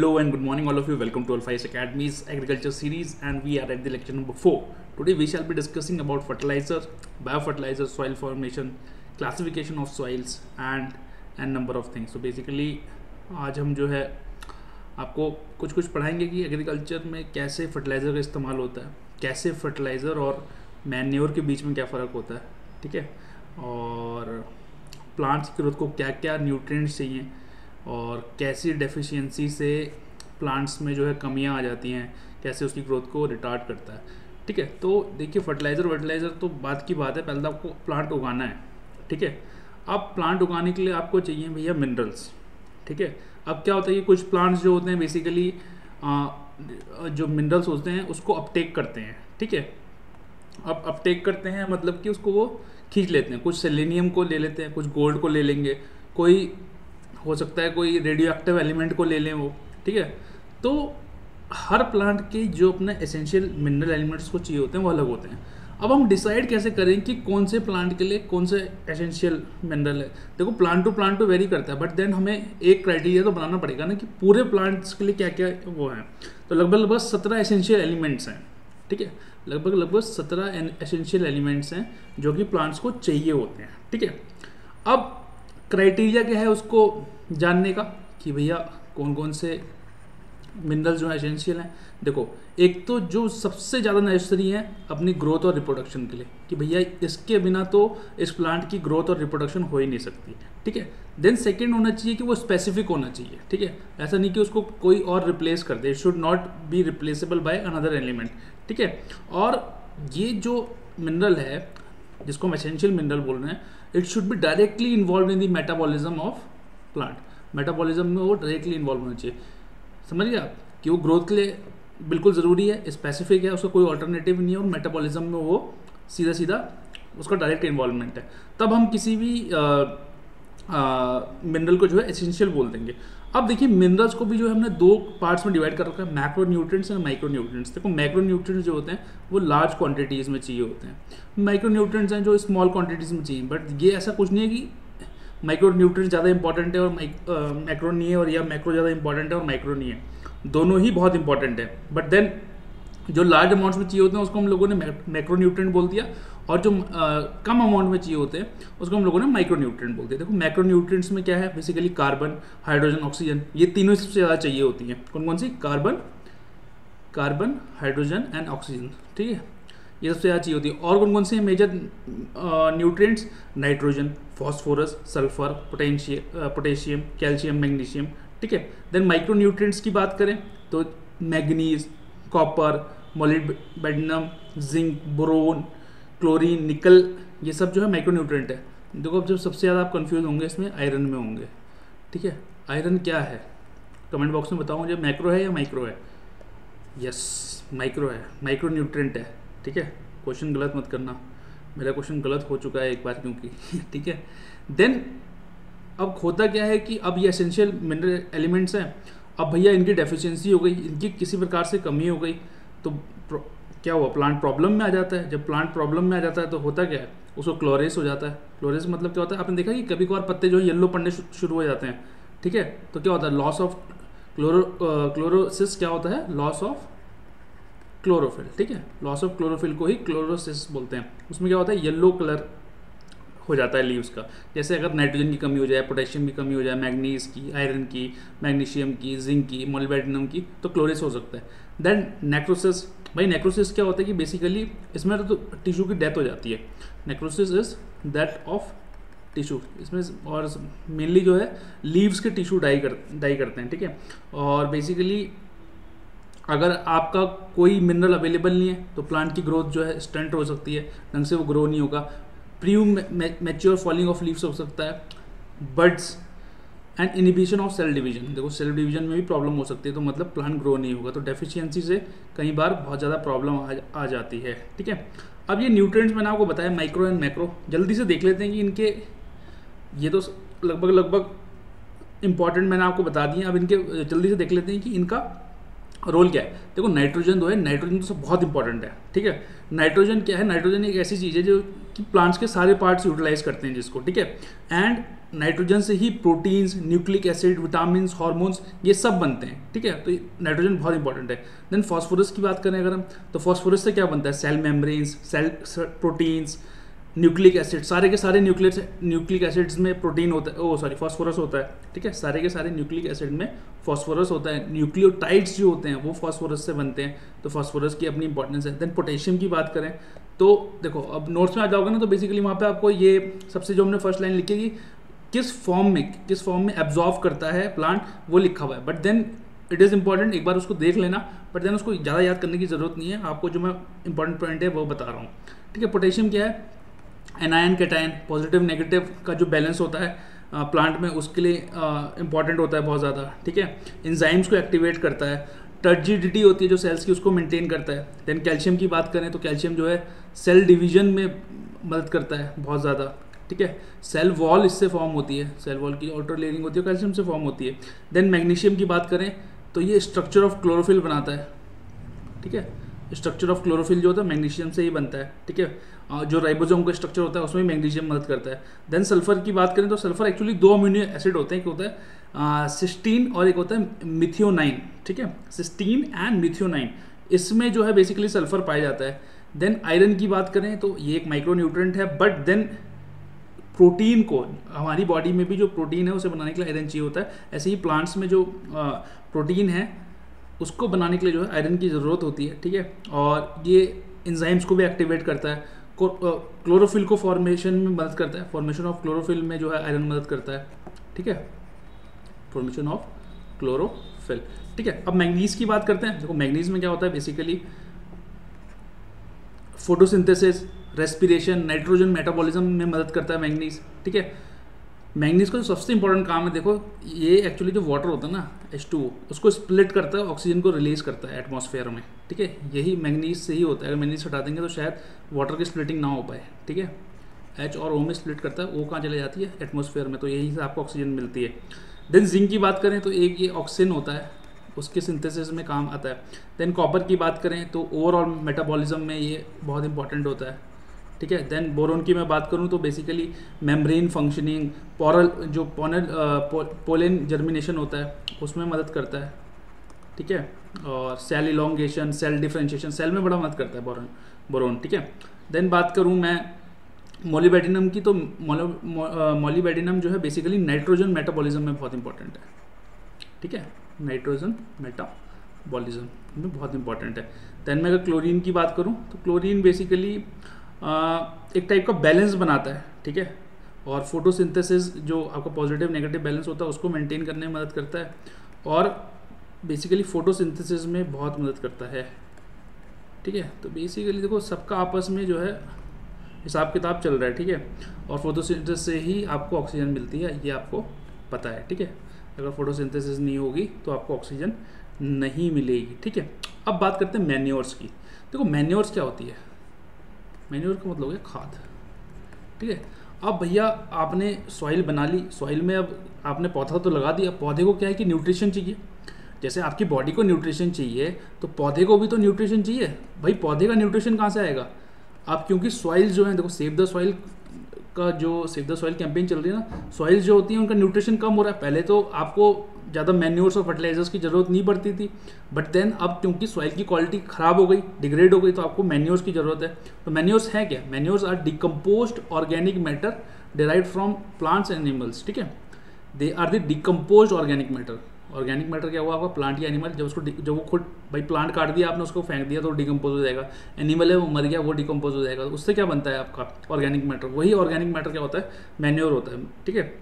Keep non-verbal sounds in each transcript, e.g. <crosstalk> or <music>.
Hello and good morning all of you. Welcome to Alpha Academy's agriculture series and we are at the lecture number 4. Today we shall be discussing about fertilizer, biofertilizer, soil formation, classification of soils and and number of things. So basically आज हम जो है आपको कुछ कुछ पढ़ाएँगे कि agriculture में कैसे फर्टिलाइज़र का इस्तेमाल होता है कैसे फर्टिलाइज़र और मैन्योर के बीच में क्या फ़र्क होता है ठीक है और प्लांट्स की ग्रोथ को क्या क्या न्यूट्रिएंट्स चाहिए और कैसी डेफिशिएंसी से प्लांट्स में जो है कमियाँ आ जाती हैं, कैसे उसकी ग्रोथ को रिटार्ट करता है। ठीक है तो देखिए फर्टिलाइज़र वर्टिलाइज़र तो बात की बात है, पहले तो आपको प्लांट उगाना है। ठीक है, अब प्लांट उगाने के लिए आपको चाहिए भैया मिनरल्स ठीक है, अब क्या होता है कि कुछ प्लांट्स जो होते हैं बेसिकली जो मिनरल्स होते हैं, उसको अपटेक करते हैं। ठीक है, अब अपटेक करते हैं मतलब कि उसको वो खींच लेते हैं। कुछ सेलेनियम को ले लेते हैं, कुछ गोल्ड को ले लेंगे। कोई हो सकता है कोई रेडियो एक्टिव एलिमेंट को ले लें वो, ठीक है? तो हर प्लांट के जो अपने एसेंशियल मिनरल एलिमेंट्स को चाहिए होते हैं, वो अलग होते हैं। अब हम डिसाइड कैसे करें कि कौन से प्लांट के लिए कौन से एसेंशियल मिनरल है? देखो प्लांट टू प्लांट तो वेरी करता है बट देन हमें एक क्राइटेरिया तो बनाना पड़ेगा ना कि पूरे प्लांट्स के लिए क्या क्या वो है। तो लगभग लगभग सत्रह एसेंशियल एलिमेंट्स हैं, ठीक है? लगभग लगभग सत्रह एसेंशियल एलिमेंट्स हैं जो कि प्लांट्स को चाहिए होते हैं, ठीक है? अब क्राइटेरिया क्या है उसको जानने का कि भैया कौन कौन से मिनरल जो हैं एसेंशियल हैं? देखो, एक तो जो सबसे ज़्यादा नेसेसरी है अपनी ग्रोथ और रिप्रोडक्शन के लिए कि भैया इसके बिना तो इस प्लांट की ग्रोथ और रिप्रोडक्शन हो ही नहीं सकती, ठीक है? देन सेकेंड होना चाहिए कि वो स्पेसिफिक होना चाहिए, ठीक है? ऐसा नहीं कि उसको कोई और रिप्लेस कर दे should not be replaceable by another element ठीक है? और ये जो मिनरल है, जिसको हम एसेंशियल मिनरल बोल रहे हैं it should be directly involve in the metabolism of plant metabolism में वो डायरेक्टली इन्वॉल्व होना चाहिए। समझिए आप? कि वो ग्रोथ के लिए बिल्कुल ज़रूरी है स्पेसिफिक है, उसका कोई ऑल्टरनेटिव नहीं है और मेटाबॉलिज्म में वो सीधा सीधा उसका डायरेक्ट इन्वॉल्वमेंट है। तब हम किसी भी मिनरल को जो है एसेंशियल बोल देंगे। अब देखिए मिनरल्स को भी जो है हमने दो पार्ट्स में डिवाइड कर रखा है। Macro nutrients and micro nutrients देखो मैक्रो न्यूट्रिएंट्स जो होते हैं, वो लार्ज क्वांटिटीज़ में चाहिए होते हैं। माइक्रो न्यूट्रिएंट्स हैं जो स्मॉल क्वांटिटीज़ में चाहिए बट ये ऐसा कुछ नहीं है कि माइक्रो न्यूट्रिएंट्स ज़्यादा इंपॉर्टेंट है और मैक्रो नहीं है और या मैक्रो ज़्यादा इंपॉर्टेंट है और माइक्रो नहीं है। दोनों ही बहुत इंपॉर्टेंट है। बट देन जो लार्ज अमाउंट्स में चाहिए होते हैं उसको हम लोगों ने मैक्रो न्यूट्रेंट बोल दिया और जो आ, कम अमाउंट में चाहिए होते हैं उसको हम लोगों ने माइक्रो न्यूट्रेंट बोलते हैं देखो माइक्रो न्यूट्रेंट्स में क्या है? बेसिकली कार्बन हाइड्रोजन ऑक्सीजन ये तीनों सबसे ज़्यादा चाहिए होती हैं। कौन कौन सी? Carbon carbon hydrogen and oxygen ठीक है? ये सबसे ज़्यादा चाहिए होती है। और कौन कौन से major nutrients nitrogen phosphorus sulphur potassium potassium calcium magnesium ठीक है? देन माइक्रो न्यूट्रिएंट्स की बात करें तो manganese copper molybdenum, zinc, boron, chlorine, nickel, ये सब जो है माइक्रो न्यूट्रिएंट है। देखो, अब जब सबसे ज़्यादा आप कंफ्यूज होंगे, इसमें आयरन में होंगे। ठीक है? आयरन क्या है? कमेंट बॉक्स में बताओ मुझे मैक्रो है या माइक्रो है? यस माइक्रो है। माइक्रो न्यूट्रिएंट है। ठीक है? क्वेश्चन गलत मत करना। मेरा क्वेश्चन गलत हो चुका है एक बार क्योंकि। <laughs> ठीक है? देन अब होता क्या है कि अब ये एसेंशियल मिनरल एलिमेंट्स हैं। अब भैया इनकी डेफिशिएंसी हो गई, इनकी किसी प्रकार से कमी हो गई। तो क्या हुआ? प्लांट प्रॉब्लम में आ जाता है। जब प्लांट प्रॉब्लम में आ जाता है तो होता क्या है? उसको क्लोरेस हो जाता है। क्लोरेस मतलब क्या होता है? आपने देखा कि कभी कभार पत्ते जो है येल्लो पड़ने शुरू हो जाते हैं। ठीक है? तो क्या होता है? लॉस ऑफ़ क्लोरो क्लोरोसिस क्या होता है? लॉस ऑफ़ क्लोरोफिल ठीक है? लॉस ऑफ़ क्लोरोफिल को ही क्लोरोसिस बोलते हैं। उसमें क्या होता है? येल्लो कलर हो जाता है लीव्स का। जैसे अगर नाइट्रोजन की कमी हो जाए पोटेशियम की कमी हो जाए मैग्नीज की आयरन की मैग्नीशियम की जिंक की मोलिबेटिनम की तो क्लोरिस हो सकता है। देन नेक्रोसिस भाई नेक्रोसिस क्या होता है कि बेसिकली इसमें तो टिश्यू की डेथ हो जाती है। Necrosis is that of tissue इसमें और मेनली जो है लीव्स के टिश्यू डाई कर डाई करते हैं, ठीक है? और बेसिकली अगर आपका कोई मिनरल अवेलेबल नहीं है तो प्लांट की ग्रोथ जो है स्टंट हो सकती है। ढंग से वो ग्रो नहीं होगा। Premature falling of leaves हो सकता है buds and inhibition of cell division देखो सेल डिवीज़न में भी प्रॉब्लम हो सकती है तो मतलब प्लांट ग्रो नहीं होगा तो डेफिशिएंसी से कई बार बहुत ज़्यादा प्रॉब्लम आ, आ जाती है ठीक है? अब ये न्यूट्रिएंट्स मैंने आपको बताया माइक्रो एंड मैक्रो जल्दी से देख लेते हैं कि इनके ये तो लगभग लगभग इंपॉर्टेंट मैंने आपको बता दिए अब इनके जल्दी से देख लेते हैं कि इनका रोल क्या है? देखो, नाइट्रोजन जो है, नाइट्रोजन तो सब बहुत इंपॉर्टेंट है, ठीक है? नाइट्रोजन क्या है? नाइट्रोजन एक ऐसी चीज़ है जो कि प्लांट्स के सारे पार्ट्स यूटिलाइज करते हैं जिसको, ठीक है? एंड नाइट्रोजन से ही proteins nucleic acid vitamin hormones ये सब बनते हैं, ठीक है? तो नाइट्रोजन बहुत इंपॉर्टेंट है। देन फॉस्फोरस की बात करें अगर हम तो फॉस्फोरस से क्या बनता है? Cell membranes cell proteins nucleic acids, सारे के सारे न्यूक्लिक न्यूक्लिक एसिड्स में प्रोटीन होता है ओ सॉरी फॉस्फोरस होता है, ठीक है? सारे के सारे न्यूक्लिक एसिड में फॉस्फोरस होता है। न्यूक्लियोटाइड्स जो होते हैं, वो फॉस्फोरस से बनते हैं। तो फॉस्फोरस की अपनी इंपॉर्टेंस है। देन पोटेशियम की बात करें तो देखो, अब नोट्स में आ जाओगे ना तो बेसिकली वहाँ पर आपको ये सबसे जो हमने फ़र्स्ट लाइन लिखी कि किस फॉर्म में, किस फॉर्म में एब्जॉर्व करता है प्लांट वो लिखा हुआ है। But then it is important एक बार उसको देख लेना। बट देन उसको ज़्यादा याद करने की ज़रूरत नहीं है। आपको जो मैं इंपॉर्टेंट पॉइंट है, वो बता रहा हूँ। ठीक है पोटेशियम क्या है? एनायन कैटायन पॉजिटिव नेगेटिव का जो बैलेंस होता है प्लांट में उसके लिए इंपॉर्टेंट होता है बहुत ज़्यादा, ठीक है? इंजाइम्स को एक्टिवेट करता है। टर्जिडिटी होती है जो सेल्स की, उसको मेंटेन करता है। देन कैल्शियम की बात करें तो कैल्शियम जो है सेल डिवीज़न में मदद करता है बहुत ज़्यादा, ठीक है? सेल वॉल इससे फॉर्म होती है। सेल वॉल की ऑल्टर लेयरिंग होती है कैल्शियम से फॉर्म होती है। देन मैग्नीशियम की बात करें तो ये स्ट्रक्चर ऑफ़ क्लोरोफिल बनाता है, ठीक है? स्ट्रक्चर ऑफ़ क्लोरोफिल जो होता है मैग्नीशियम से ही बनता है, ठीक है? जो राइबोसोम का स्ट्रक्चर होता है, उसमें मैग्नीशियम मदद करता है। देन सल्फ़र की बात करें तो सल्फ़र एक्चुअली दो अम्यूनो एसिड होते हैं। एक होता है सिस्टीन और एक होता है मिथियोनाइन ठीक है? सिस्टीन एंड मिथियोनाइन इसमें जो है बेसिकली सल्फ़र पाया जाता है। देन आयरन की बात करें तो ये एक माइक्रो न्यूट्रेंट है बट देन प्रोटीन को, हमारी बॉडी में भी जो प्रोटीन है, उसे बनाने के लिए आयरन चाहिए होता है। ऐसे ही प्लांट्स में जो प्रोटीन है, उसको बनाने के लिए जो है आयरन की ज़रूरत होती है, ठीक है? और ये इंजाइम्स को भी एक्टिवेट करता है। क्लोरोफिल को फॉर्मेशन में मदद करता है। फॉर्मेशन ऑफ़ क्लोरोफिल में जो है आयरन मदद करता है। ठीक है? फॉर्मेशन ऑफ़ क्लोरोफिल ठीक है, अब मैग्नीज की बात करते हैं। देखो मैग्नीज में क्या होता है? Basically photosynthesis respiration nitrogen metabolism में मदद करता है मैंगनीज ठीक है? मैंगनीज का जो सबसे इंपॉर्टेंट काम है, देखो, ये एक्चुअली जो वाटर होता है ना एच टू उसको स्प्लिट करता है ऑक्सीजन को रिलीज़ करता है एटमॉस्फेयर में, ठीक है? यही मैंगनीज से ही होता है। अगर मैंगनीज हटा देंगे तो शायद वाटर की स्प्लिटिंग ना हो पाए, ठीक है? एच और ओ में स्प्लिट करता है वो कहाँ चले जाती है? एटमोसफेयर में तो यही से आपको ऑक्सीजन मिलती है। देन जिंक की बात करें तो एक ये ऑक्सीजन होता है, उसके सिंथेसिस में काम आता है। देन कॉपर की बात करें तो ओवरऑल मेटाबॉलिज्म में ये बहुत इंपॉर्टेंट होता है। ठीक है? देन बोरोन की मैं बात करूँ तो बेसिकली मेम्ब्रेन फंक्शनिंग पोरल जो पोनल पोलिन जर्मिनेशन होता है, उसमें मदद करता है। ठीक है? और cell elongation cell differentiation cell में बड़ा मदद करता है बोरोन बोरोन ठीक है? देन बात करूँ मैं मोलीबेटिनम की तो मोलीबेटिनम जो है बेसिकली नाइट्रोजन मेटाबॉलिज्म में बहुत इंपॉर्टेंट है। ठीक है? नाइट्रोजन मेटाबॉलिज्म में बहुत इंपॉर्टेंट है। देन मैं अगर क्लोरीन की बात करूँ तो क्लोरीन बेसिकली एक टाइप का बैलेंस बनाता है, ठीक है? और फोटोसिंथेसिस जो आपका पॉजिटिव नेगेटिव बैलेंस होता है, उसको मेंटेन करने में मदद करता है और बेसिकली फोटोसिंथेसिस में बहुत मदद करता है, ठीक है? तो बेसिकली देखो, सबका आपस में जो है हिसाब किताब चल रहा है, ठीक है? और फोटोसिंथेसिस से ही आपको ऑक्सीजन मिलती है, ये आपको पता है, ठीक है? अगर फोटोसिंथेसिस नहीं होगी तो आपको ऑक्सीजन नहीं मिलेगी, ठीक है? अब बात करते हैं मैन्योर्स की। देखो मैन्योर्स क्या होती है? मैन्योर का मतलब है खाद। ठीक है? अब भैया आपने सॉइल बना ली। सॉइल में अब आपने पौधा तो लगा दिया। पौधे को क्या है कि न्यूट्रिशन चाहिए। जैसे आपकी बॉडी को न्यूट्रिशन चाहिए तो पौधे को भी तो न्यूट्रिशन चाहिए। भाई, पौधे का न्यूट्रिशन कहाँ से आएगा? आप क्योंकि सॉइल जो है, देखो सेव द सॉइल का जो सेव द सॉइल कैंपेन चल रही है ना सॉइल जो होती है, उनका न्यूट्रिशन कम हो रहा है। पहले तो आपको ज़्यादा मैन्योर्स और फर्टिलाइजर्स की ज़रूरत नहीं पड़ती थी। बट देन अब क्योंकि सॉइल की क्वालिटी ख़राब हो गई डिग्रेड हो गई तो आपको मैन्योर्स की ज़रूरत है। तो मैन्योर्स हैं क्या? Manures are decompose organic matter derive from plants and animals ठीक है? They are the decompose organic matter organic matter क्या हुआ? आपका प्लांट या एनिमल जब उसको जब वो खुद भाई प्लांट काट दिया आपने, उसको फेंक दिया तो डिकम्पोज हो जाएगा। एनिमल है, वो मर गया, वो डिकम्पोज हो जाएगा। उससे क्या बनता है आपका? ऑर्गेनिक मैटर वही ऑर्गेनिक मैटर क्या होता है? मैन्योर होता है, ठीक है?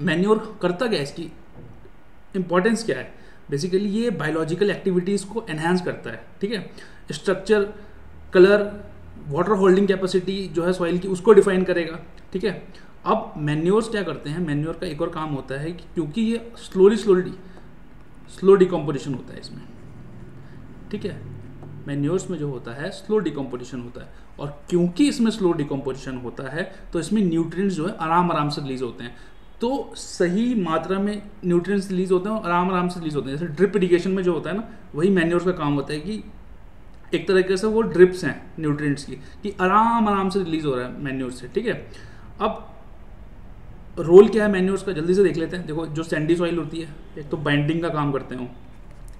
मैन्योर करता क्या इसकी? इंपॉर्टेंस क्या है? बेसिकली ये बायोलॉजिकल एक्टिविटीज़ को एनहेंस करता है, ठीक है? Structure colour water holding capacity जो है सॉइल की, उसको डिफाइन करेगा, ठीक है? अब मैन्योर्स क्या करते हैं? मैन्योर का एक और काम होता है कि क्योंकि ये स्लोली स्लोली स्लो डिकम्पोजिशन होता है इसमें, ठीक है? मैन्योर्स में जो होता है स्लो डिकम्पोजिशन होता है। और क्योंकि इसमें स्लो डिकम्पोजिशन होता है तो इसमें न्यूट्रिएंट्स जो है आराम आराम से रिलीज़ होते हैं। तो सही मात्रा में न्यूट्रिएंट्स रिलीज़ होते हैं और आराम आराम से रिलीज़ होते हैं। जैसे ड्रिप इरीगेशन में जो होता है ना, वही मैन्योर्स का काम होता है कि एक तरीके से वो ड्रिप्स हैं न्यूट्रिएंट्स की, कि आराम आराम से रिलीज़ हो रहा है मैन्योर से, ठीक है? अब रोल क्या है मैन्योर्स का जल्दी से देख लेते हैं। देखो, जो सैंडी सॉइल होती है, एक तो बाइंडिंग का काम करते हैं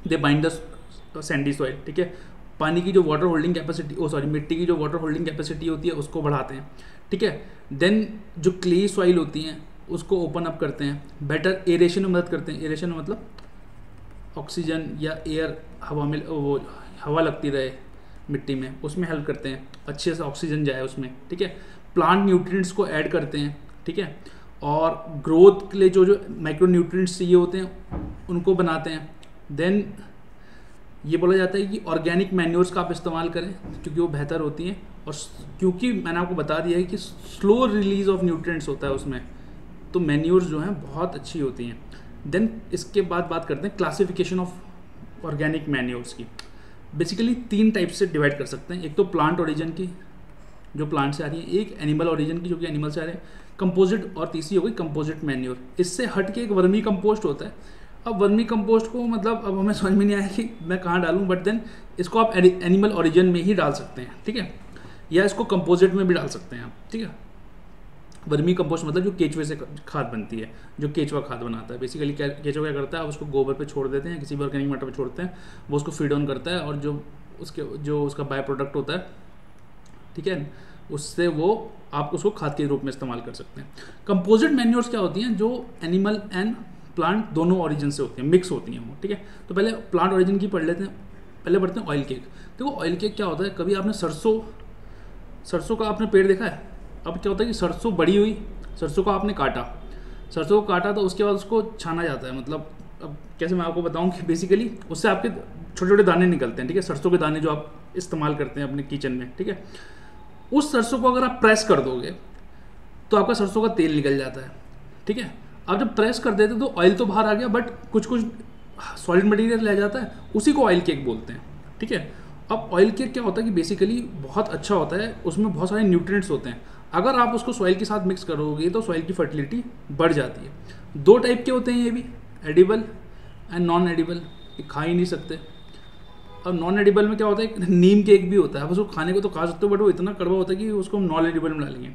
they bind the sandy soil ठीक है? पानी की जो water holding capacity oh sorry मिट्टी की जो वाटर होल्डिंग कैपेसिटी होती है, उसको बढ़ाते हैं, ठीक है? देन जो क्ले सॉइल होती हैं उसको ओपन अप करते हैं। बेटर एरेशन में मदद करते हैं। एरेशन मतलब ऑक्सीजन या एयर हवा में, वो हवा लगती रहे मिट्टी में, उसमें हेल्प करते हैं। अच्छे से ऑक्सीजन जाए उसमें, ठीक है? प्लांट न्यूट्रिएंट्स को ऐड करते हैं, ठीक है? और ग्रोथ के लिए जो जो माइक्रो न्यूट्रिएंट्स चाहिए होते हैं, उनको बनाते हैं। देन ये बोला जाता है कि ऑर्गेनिक मैन्योर्स का आप इस्तेमाल करें, क्योंकि वो बेहतर होती हैं। और क्योंकि मैंने आपको बता दिया है कि स्लो रिलीज़ ऑफ़ न्यूट्रिएंट्स होता है उसमें। तो मैन्योर्स जो हैं बहुत अच्छी होती हैं। देन इसके बाद बात करते हैं क्लासिफिकेशन ऑफ़ ऑर्गेनिक मैन्योर्स की। बेसिकली तीन टाइप से डिवाइड कर सकते हैं। एक तो प्लांट ओरिजिन की, जो प्लांट से आ रही है। एक एनिमल ओरिजिन की, जो कि एनिमल से आ रहे हैं। कंपोजिट और तीसरी हो गई कंपोजिट मैन्योर इससे हट के एक वर्मी कंपोस्ट होता है। अब वर्मी कंपोस्ट को मतलब अब हमें समझ में नहीं आया कि मैं कहाँ डालूँ बट देन इसको आप एनिमल ओरिजिन में ही डाल सकते हैं। ठीक है? या इसको कंपोजिट में भी डाल सकते हैं आप। ठीक है? वर्मी कंपोस्ट मतलब जो केचवे से खाद बनती है, जो केचवा खाद बनाता है। बेसिकली केचवा क्या करता है आप उसको गोबर पे छोड़ देते हैं, किसी भी ऑर्गेनिक मैटर पे छोड़ते हैं, वो उसको फ़ीड ऑन करता है और जो उसके, जो उसका बाय प्रोडक्ट होता है, ठीक है, उससे वो आप उसको खाद के रूप में इस्तेमाल कर सकते हैं। कंपोजिट मैन्योर्स क्या होती हैं, जो एनिमल एंड प्लांट दोनों ऑरिजिन से होती हैं मिक्स होती हैं वो, ठीक है? तो पहले प्लांट ऑरिजिन की पढ़ लेते हैं, पहले पढ़ते हैं ऑयल केक देखो ऑयल केक क्या होता है, कभी आपने सरसों सरसों का आपने पेड़ देखा है? अब क्या होता है कि सरसों बड़ी हुई, सरसों को आपने काटा। सरसों को काटा तो उसके बाद उसको छाना जाता है मतलब अब कैसे मैं आपको बताऊँ कि बेसिकली उससे आपके छोटे छोटे दाने निकलते हैं, ठीक है? सरसों के दाने जो आप इस्तेमाल करते हैं अपने किचन में, ठीक है? उस सरसों को अगर आप प्रेस कर दोगे तो आपका सरसों का तेल निकल जाता है, ठीक है? आप जब प्रेस कर देते तो ऑयल तो बाहर आ गया बट कुछ कुछ सॉलिड मटेरियल रह जाता है, उसी को ऑयल केक बोलते हैं, ठीक है? अब ऑयल केक क्या होता है कि बेसिकली बहुत अच्छा होता है, उसमें बहुत सारे न्यूट्रिएंट्स होते हैं। अगर आप उसको सॉइल के साथ मिक्स करोगे तो सॉइल की फर्टिलिटी बढ़ जाती है। दो टाइप के होते हैं ये भी एडिबल एंड नॉन एडिबल खा ही नहीं सकते। अब नॉन एडिबल में क्या होता है नीम केक भी होता है। आप उसको खाने को तो खा सकते हो बट वो इतना कड़वा होता है कि उसको हम नॉन एडिबल में डालेंगे।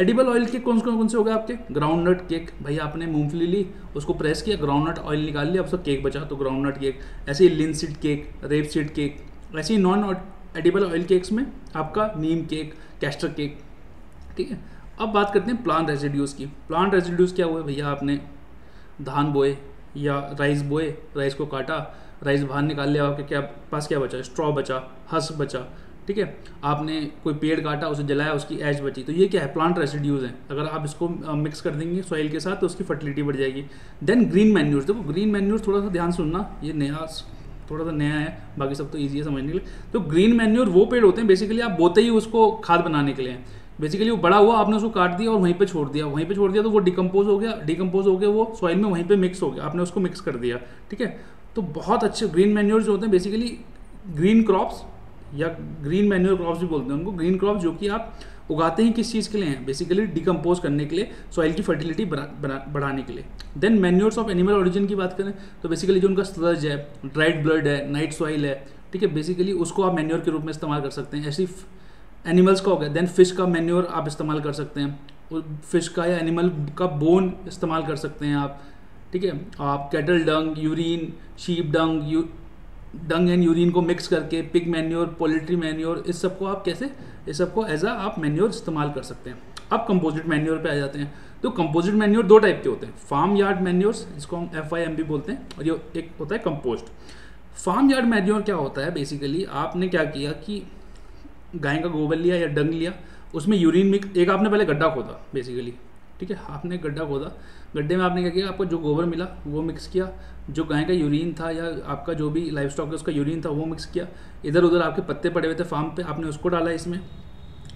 एडिबल ऑयल केक कौन कौन से हो गए आपके? ग्राउंड नट केक भाई, आपने मूंगफली ली, उसको प्रेस किया ग्राउंड नट ऑयल निकाल लिया, अब सब केक बचा तो ग्राउंड नट केक ऐसे ही linseed cake rapeseed cake ऐसे ही नॉन एडिबल ऑयल केक्स में आपका नीम केक कैस्टर केक ठीक है। अब बात करते हैं प्लांट रेजिड्यूज़ की। प्लांट रेजिड्यूज़ क्या हुए भैया आपने? धान बोए या राइस बोए राइस को काटा राइस बाहर निकाल लिया, आपके क्या, पास क्या बचा? स्ट्रॉ बचा हस बचा, ठीक है? आपने कोई पेड़ काटा, उसे जलाया, उसकी एज बची। तो ये क्या है? प्लांट रेसिड्यूज हैं। अगर आप इसको मिक्स कर देंगे सॉइल के साथ तो उसकी फर्टिलिटी बढ़ जाएगी। देन ग्रीन मैन्यूर्स देखो ग्रीन मैन्यूर थोड़ा सा ध्यान सुनना। ये नया, थोड़ा सा नया है, बाकी सब तो ईजी है समझने के लिए। तो ग्रीन मैन्यूर वो पेड़ होते हैं बेसिकली आप बोते ही उसको खाद बनाने के लिए। बेसिकली वो बड़ा हुआ, आपने उसको काट दिया और वहीं पे छोड़ दिया। वहीं पे छोड़ दिया तो वो डिकम्पोज हो गया। डिकम्पोज हो गया, वो सॉइल में वहीं पे मिक्स हो गया। आपने उसको मिक्स कर दिया, ठीक है? तो बहुत अच्छे ग्रीन मैन्योर जो होते हैं। बेसिकली ग्रीन क्रॉप्स या ग्रीन मैन्योर क्रॉप्स भी बोलते हैं उनको। ग्रीन क्रॉप्स जो कि आप उगाते हैं किस चीज़ के लिए हैं? बेसिकली डिकम्पोज करने के लिए सॉइल की फर्टिलिटी बढ़ाने के लिए। Then manures of animal origin की बात करें तो बेसिकली जो उनका स्लज है ड्राइड ब्लड है नाइट सॉइल है, ठीक है? बेसिकली उसको आप मैन्योर के रूप में इस्तेमाल कर सकते हैं। ऐसी एनिमल्स का हो गया देन फ़िश का मैन्योर आप इस्तेमाल कर सकते हैं। फ़िश का या एनिमल का बोन इस्तेमाल कर सकते हैं आप, ठीक है? आप cattle dung urine sheep dung ewe dung and urine को मिक्स करके पिग मैन्योर पोल्ट्री मैन्योर इस सबको आप कैसे, इस सबको एज आ आप मैन्योर इस्तेमाल कर सकते हैं। अब कंपोजिट मैन्योर पे आ जाते हैं। तो कंपोजिट मैन्योर दो टाइप के होते हैं। फार्म यार्ड मैन्योर्स जिसको हम एफ़ आई एम भी बोलते हैं, और ये एक होता है कंपोस्ट फार्म यार्ड मैन्योर क्या होता है बेसिकली आपने क्या किया कि गाय का गोबर लिया या डंग लिया, उसमें यूरिन मिक्स एक आपने पहले गड्ढा खोदा बेसिकली ठीक है? आपने गड्ढा खोदा, गड्ढे में आपने क्या किया? आपको जो गोबर मिला, वो मिक्स किया। जो गाय का यूरिन था या आपका जो भी लाइफ स्टॉक है, उसका यूरिन था, वो मिक्स किया। इधर उधर आपके पत्ते पड़े हुए थे फार्म पे, आपने उसको डाला इसमें,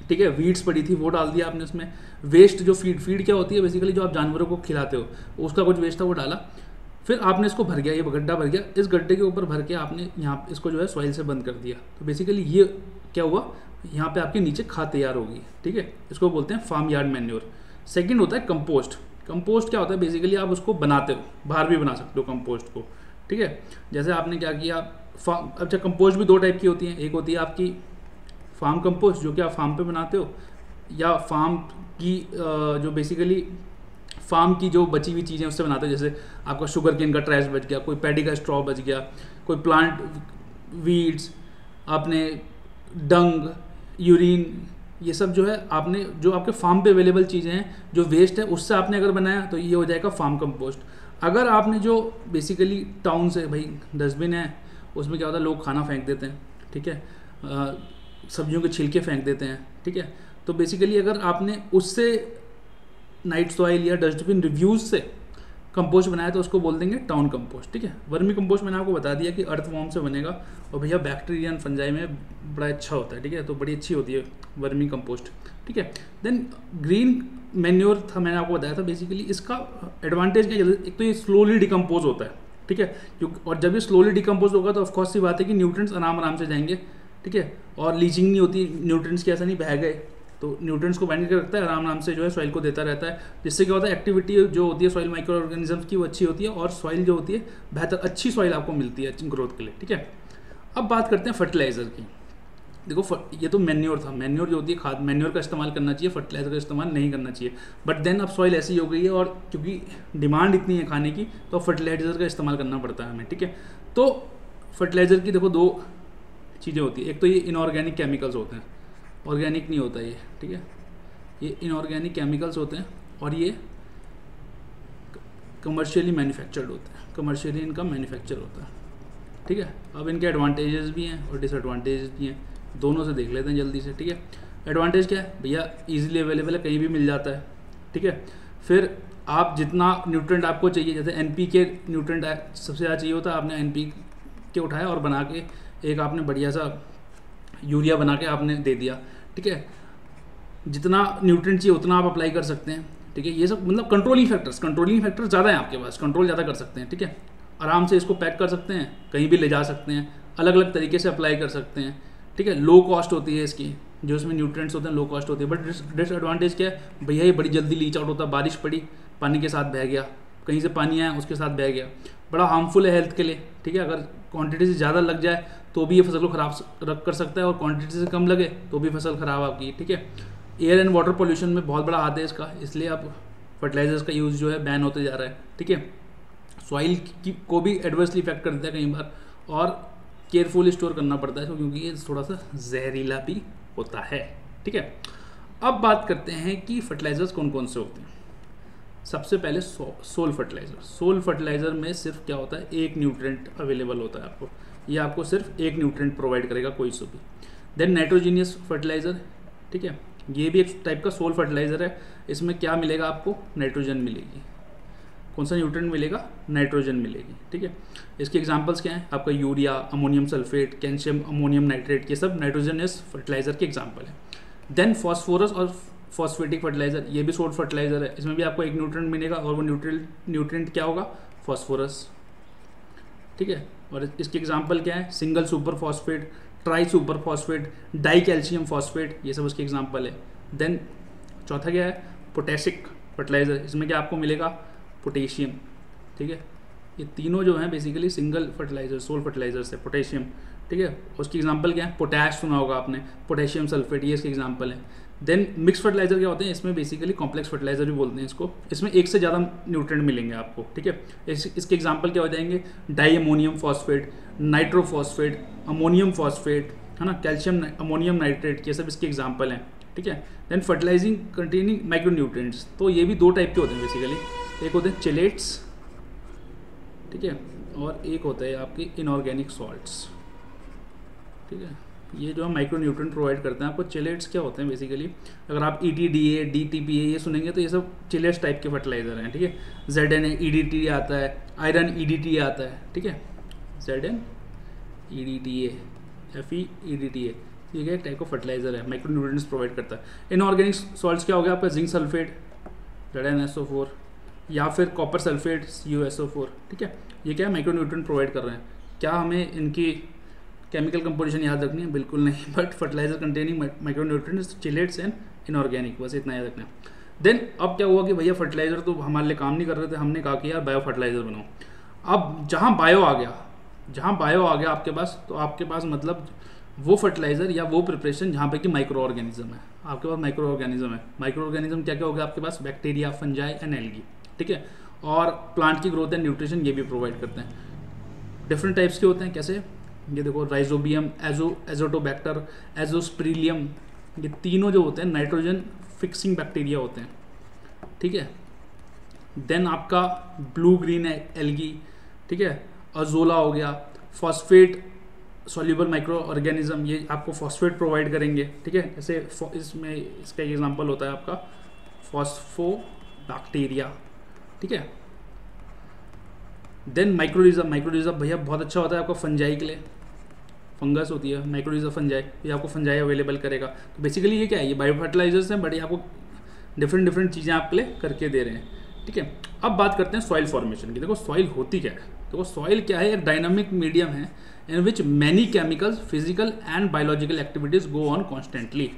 ठीक है? वीड्स पड़ी थी, वो डाल दिया आपने उसमें। वेस्ट जो फ़ीड फ़ीड क्या होती है बेसिकली जो आप जानवरों को खिलाते हो, उसका कुछ वेस्ट था, वो डाला। फिर आपने इसको भर गया, ये गड्ढा भर गया। इस गड्ढे के ऊपर भर के आपने यहाँ, इसको जो है सॉइल से बंद कर दिया। तो बेसिकली ये क्या हुआ? यहाँ पे आपके नीचे खाद तैयार होगी ठीक है? इसको बोलते हैं फार्म यार्ड मैन्योर सेकेंड होता है कंपोस्ट कंपोस्ट क्या होता है? बेसिकली आप उसको बनाते हो, बाहर भी बना सकते हो कंपोस्ट को, ठीक है? जैसे आपने क्या किया फार्म अच्छा कंपोस्ट भी दो टाइप की होती हैं, एक होती है आपकी फार्म कंपोस्ट जो कि आप फार्म पे बनाते हो, या फार्म की जो बेसिकली फार्म की जो बची हुई चीज़ें उससे बनाते हो, जैसे आपका शुगर केन का ट्रैश बच गया, कोई पैडी का स्ट्रॉ बच गया, कोई प्लांट वीड्स आपने डंग यूरिन ये सब जो है आपने, जो आपके फार्म पे अवेलेबल चीज़ें हैं, जो वेस्ट है, उससे आपने अगर बनाया तो ये हो जाएगा फार्म कंपोस्ट अगर आपने जो बेसिकली टाउन से भाई डस्टबिन है, उसमें क्या होता है, लोग खाना फेंक देते हैं, ठीक है? सब्जियों के छिलके फेंक देते हैं, ठीक है? तो बेसिकली अगर आपने उससे नाइट सॉइल या डस्टबिन रिव्यूज़ से कंपोस्ट बनाया तो उसको बोल देंगे टाउन कंपोस्ट ठीक है? वर्मी कंपोस्ट मैंने आपको बता दिया कि अर्थ वॉर्म से बनेगा और भैया बैक्टीरिया फंजाई में बड़ा अच्छा होता है, ठीक है? तो बड़ी अच्छी होती है वर्मी कंपोस्ट ठीक है? देन ग्रीन मैन्योर था मैंने आपको बताया था बेसिकली इसका एडवांटेज क्या एक तो ये स्लोली डिकम्पोज होता है, ठीक है? और जब ये स्लोली डिकम्पोज होगा तो ऑफकोर्स सी बात है कि न्यूट्रेंट्स आराम आराम से जाएँगे, ठीक है? और लीचिंग नहीं होती न्यूट्रेंट्स की ऐसा नहीं बह गए तो न्यूट्रेंट्स को बाइंड कर रखता है आराम आराम से जो है सॉइल को देता रहता है। जिससे क्या होता है एक्टिविटी जो होती है सॉइल माइक्रो ऑर्गेनिज्म की वो अच्छी होती है और सॉइल जो होती है, बेहतर अच्छी सॉइल आपको मिलती है ग्रोथ के लिए, ठीक है? अब बात करते हैं फर्टिलाइज़र की। देखो ये तो मेन्योर था। मेन्योर जो होती है, खाद मेन्योर का इस्तेमाल करना चाहिए फर्टिलाइज़र का इस्तेमाल नहीं करना चाहिए। बट देन अब सॉइल ऐसी हो गई है और क्योंकि डिमांड इतनी है खाने की तो फर्टिलाइज़र का इस्तेमाल करना पड़ता है हमें, ठीक है? तो फर्टिलाइज़र की देखो दो चीज़ें होती है। एक तो ये इनऑर्गेनिक केमिकल्स होते हैं। ऑर्गेनिक नहीं होता ये, ठीक है? ये इनऑर्गेनिक केमिकल्स होते हैं और ये कमर्शियली मैन्युफैक्चर्ड होते हैं। कमर्शियली इनका मैन्युफैक्चर होता है, ठीक है? अब इनके एडवांटेजेस भी हैं और डिसएडवांटेजेस भी हैं। दोनों से देख लेते हैं जल्दी से, ठीक है? एडवांटेज क्या है? भैया इजीली अवेलेबल है, कहीं भी मिल जाता है, ठीक है? फिर आप जितना न्यूट्रेंट आपको चाहिए, जैसे एन पी के न्यूट्रेंट सबसे ज़्यादा चाहिए होता है, आपने एन पी के उठाया और बना के एक आपने बढ़िया सा यूरिया बना के आपने दे दिया, ठीक है? जितना न्यूट्रेंट चाहिए, उतना आप अप्लाई कर सकते हैं, ठीक है? ये सब मतलब कंट्रोलिंग फैक्टर्स कंट्रोलिंग फैक्टर्स ज़्यादा हैं आपके पास कंट्रोल ज़्यादा कर सकते हैं, ठीक है? आराम से इसको पैक कर सकते हैं, कहीं भी ले जा सकते हैं अलग अलग तरीके से अप्लाई कर सकते हैं, ठीक है? लो कॉस्ट होती है इसकी, जो इसमें न्यूट्रेंट्स होते हैं लो कॉस्ट होती है बट डिसएडवांटेज क्या है? भैया, ये बड़ी जल्दी लीच आउट होता है बारिश पड़ी, पानी के साथ बह गया, कहीं से पानी आया, उसके साथ बह गया, बड़ा हार्मफुल है हेल्थ के लिए, ठीक है? अगर क्वांटिटी से ज़्यादा लग जाए तो भी ये फ़सल को ख़राब रख कर सकता है और क्वांटिटी से कम लगे तो भी फ़सल ख़राब आपकी ठीक है? एयर एंड वाटर पोल्यूशन में बहुत बड़ा हाथ है इसका इसलिए आप फर्टिलाइजर्स का यूज़ जो है बैन होते जा रहा है ठीक है? सॉइल की को भी एडवर्सली इफ़ेक्ट कर देता है कई बार और केयरफुल स्टोर करना पड़ता है क्योंकि ये थोड़ा सा जहरीला भी होता है ठीक है? अब बात करते हैं कि फर्टिलाइजर्स कौन कौन से होते हैं। सबसे पहले so, sole fertiliser sole fertiliser में सिर्फ़ क्या होता है? एक न्यूट्रेंट अवेलेबल होता है आपको। ये आपको सिर्फ़ एक न्यूट्रेंट प्रोवाइड करेगा कोई सो भी देन नाइट्रोजीनियस फर्टिलाइज़र ठीक है? ये भी एक टाइप का सोल फर्टिलाइज़र है। इसमें क्या मिलेगा आपको? नाइट्रोजन मिलेगी। कौन सा न्यूट्रेंट मिलेगा? नाइट्रोजन मिलेगी, ठीक है? इसके एग्जांपल्स क्या हैं? आपका urea ammonium sulphate calcium ammonium nitrate ये सब नाइट्रोजनियस फर्टिलाइज़र के एग्ज़ाम्पल हैं। देन फॉस्फोरस और फॉस्फेटिक फर्टिलाइज़र ये भी सोल फर्टिलाइज़र है। इसमें भी आपको एक न्यूट्रेंट मिलेगा और वो न्यूट्रेंट न्यूट्रेंट क्या होगा? फॉस्फोरस ठीक है? और इसके एग्ज़ाम्पल क्या है? Single super phosphate tri super phosphate di calcium phosphate ये सब उसके एग्ज़ाम्पल है। देन चौथा क्या है? पोटेसिक फर्टिलाइज़र इसमें क्या आपको मिलेगा? पोटेशियम ठीक है? ये तीनों जो हैं basically single fertiliser sole fertiliser से पोटेशियम ठीक है? उसकी एग्जांपल क्या है? पोटैश सुना होगा आपने पोटेशियम सल्फेट ये इसके एग्जांपल है। देन मिक्स फर्टिलाइज़र क्या होते हैं? इसमें बेसिकली कॉम्प्लेक्स फर्टिलाइज़र भी बोलते हैं इसको। इसमें एक से ज़्यादा न्यूट्रेंट मिलेंगे आपको ठीक है? इस, इसके एग्ज़ाम्पल क्या हो जाएँगे? Di ammonium phosphate nitrophosphate ammonium phosphate है ना? कैल्शियम अमोनियम नाइट्रेट ये सब इसके एग्ज़ाम्पल हैं ठीक है? Then fertilising containing micro nutrients तो ये भी दो टाइप के होते हैं बेसिकली एक होते हैं चिलेट्स ठीक है? और एक होता है आपके इनऑर्गेनिक सॉल्ट्स ठीक है? ये जो है माइक्रो न्यूट्रन प्रोवाइड करते हैं, आपको चिलेट्स क्या होते हैं बेसिकली अगर आप E T D A D T P A ये सुनेंगे तो ये सब चिलेट्स टाइप के फर्टिलाइज़र हैं, ठीक है? जेड एन डी टी आता है आयरन ई डी टी आता है, ठीक है? Z N E D T F E E D A ये क्या टाइप का फर्टिलाइज़र है माइक्रो न्यूट्रंस प्रोवाइड करता है। इनऑर्गेनिक सॉल्ट्स क्या हो गया आपका? Zinc sulphate Z N S O four या फिर copper sulphate C U S O four ठीक है? ये क्या है माइक्रो न्यूट्रन प्रोवाइड कर रहे हैं। क्या हमें इनकी केमिकल कंपोजिशन याद रखनी है, बिल्कुल नहीं but fertiliser containing micronutrients chelates and inorganic बस इतना याद रखना देन अब क्या हुआ कि भैया फर्टिलाइज़र तो हमारे लिए काम नहीं कर रहे थे, हमने कहा कि यार बायो फर्टिलाइज़र बनाओ। अब जहाँ बायो आ गया, जहाँ बायो आ गया आपके पास तो आपके पास मतलब वो फर्टिलाइज़र या वो प्रिपरेशन जहाँ पे कि माइक्रो ऑर्गेनिज्म है। आपके पास माइक्रो ऑर्गेनिज्म है। माइक्रो ऑर्गेनिज्म क्या क्या हो गया आपके पास? बैक्टीरिया फंजाई एंड एल्गी ठीक है? और प्लांट की ग्रोथ एंड न्यूट्रिशन ये भी प्रोवाइड करते हैं। डिफरेंट टाइप्स के होते हैं, कैसे? ये देखो राइजोबियम एजो एजोटोबैक्टर एजोस्प्रीलियम ये तीनों जो होते हैं नाइट्रोजन फिक्सिंग बैक्टीरिया होते हैं। ठीक है? देन आपका ब्लू ग्रीन एल्गी ठीक है? अजोला हो गया। फॉस्फेट सॉल्यूबल माइक्रो ऑर्गेनिज्म ये आपको फॉस्फेट प्रोवाइड करेंगे। ठीक है? जैसे इसमें, इसका एग्जांपल होता है आपका। फॉस्फो बैक्टीरिया ठीक है? देन माइक्रोरिज्म माइक्रोरिज्म भैया बहुत अच्छा होता है आपका फंजाई के लिए। फंगस होती है माइक्रोरिज्म फंजाई ये आपको फंजाई अवेलेबल करेगा। तो बेसिकली ये क्या है, ये बायो फर्टिलाइजर्स हैं बट ये आपको डिफरेंट डिफरेंट चीज़ें आपके लिए करके दे रहे हैं। ठीक है? अब बात करते हैं सॉइल फॉर्मेशन की। देखो सॉइल होती क्या है? देखो सॉइल क्या है? एक डायनामिक मीडियम है in which many chemicals physical and biological activities go on constantly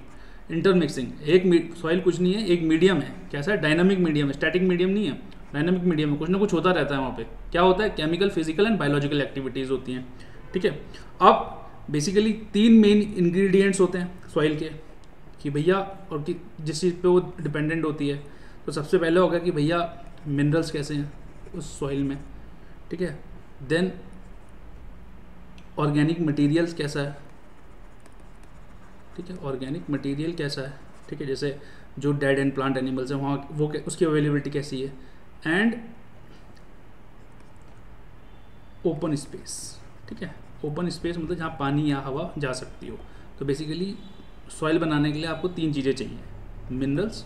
intermixing एक सॉइल कुछ नहीं है, एक मीडियम है। कैसा है? डायनामिक मीडियम है स्टैटिक मीडियम नहीं है। डायनामिक मीडियम में कुछ ना कुछ होता रहता है वहाँ पे। क्या होता है? Chemical physical and biological activities होती हैं। ठीक है? अब बेसिकली तीन मेन इंग्रेडिएंट्स होते हैं सॉइल के, कि भैया और कि जिस चीज़ पे वो डिपेंडेंट होती है तो सबसे पहले होगा कि भैया मिनरल्स कैसे हैं उस सॉइल में, ठीक है? देन ऑर्गेनिक मटेरियल्स कैसा है? ठीक है ऑर्गेनिक मटेरियल कैसा है? ठीक है, जैसे जो डेड एंड प्लांट एनिमल्स हैं, वहाँ वो उसकी अवेलेबिलिटी कैसी है? एंड ओपन स्पेस ठीक है? ओपन स्पेस मतलब जहाँ पानी या हवा जा सकती हो। तो बेसिकली सॉइल बनाने के लिए आपको तीन चीज़ें चाहिए। Minerals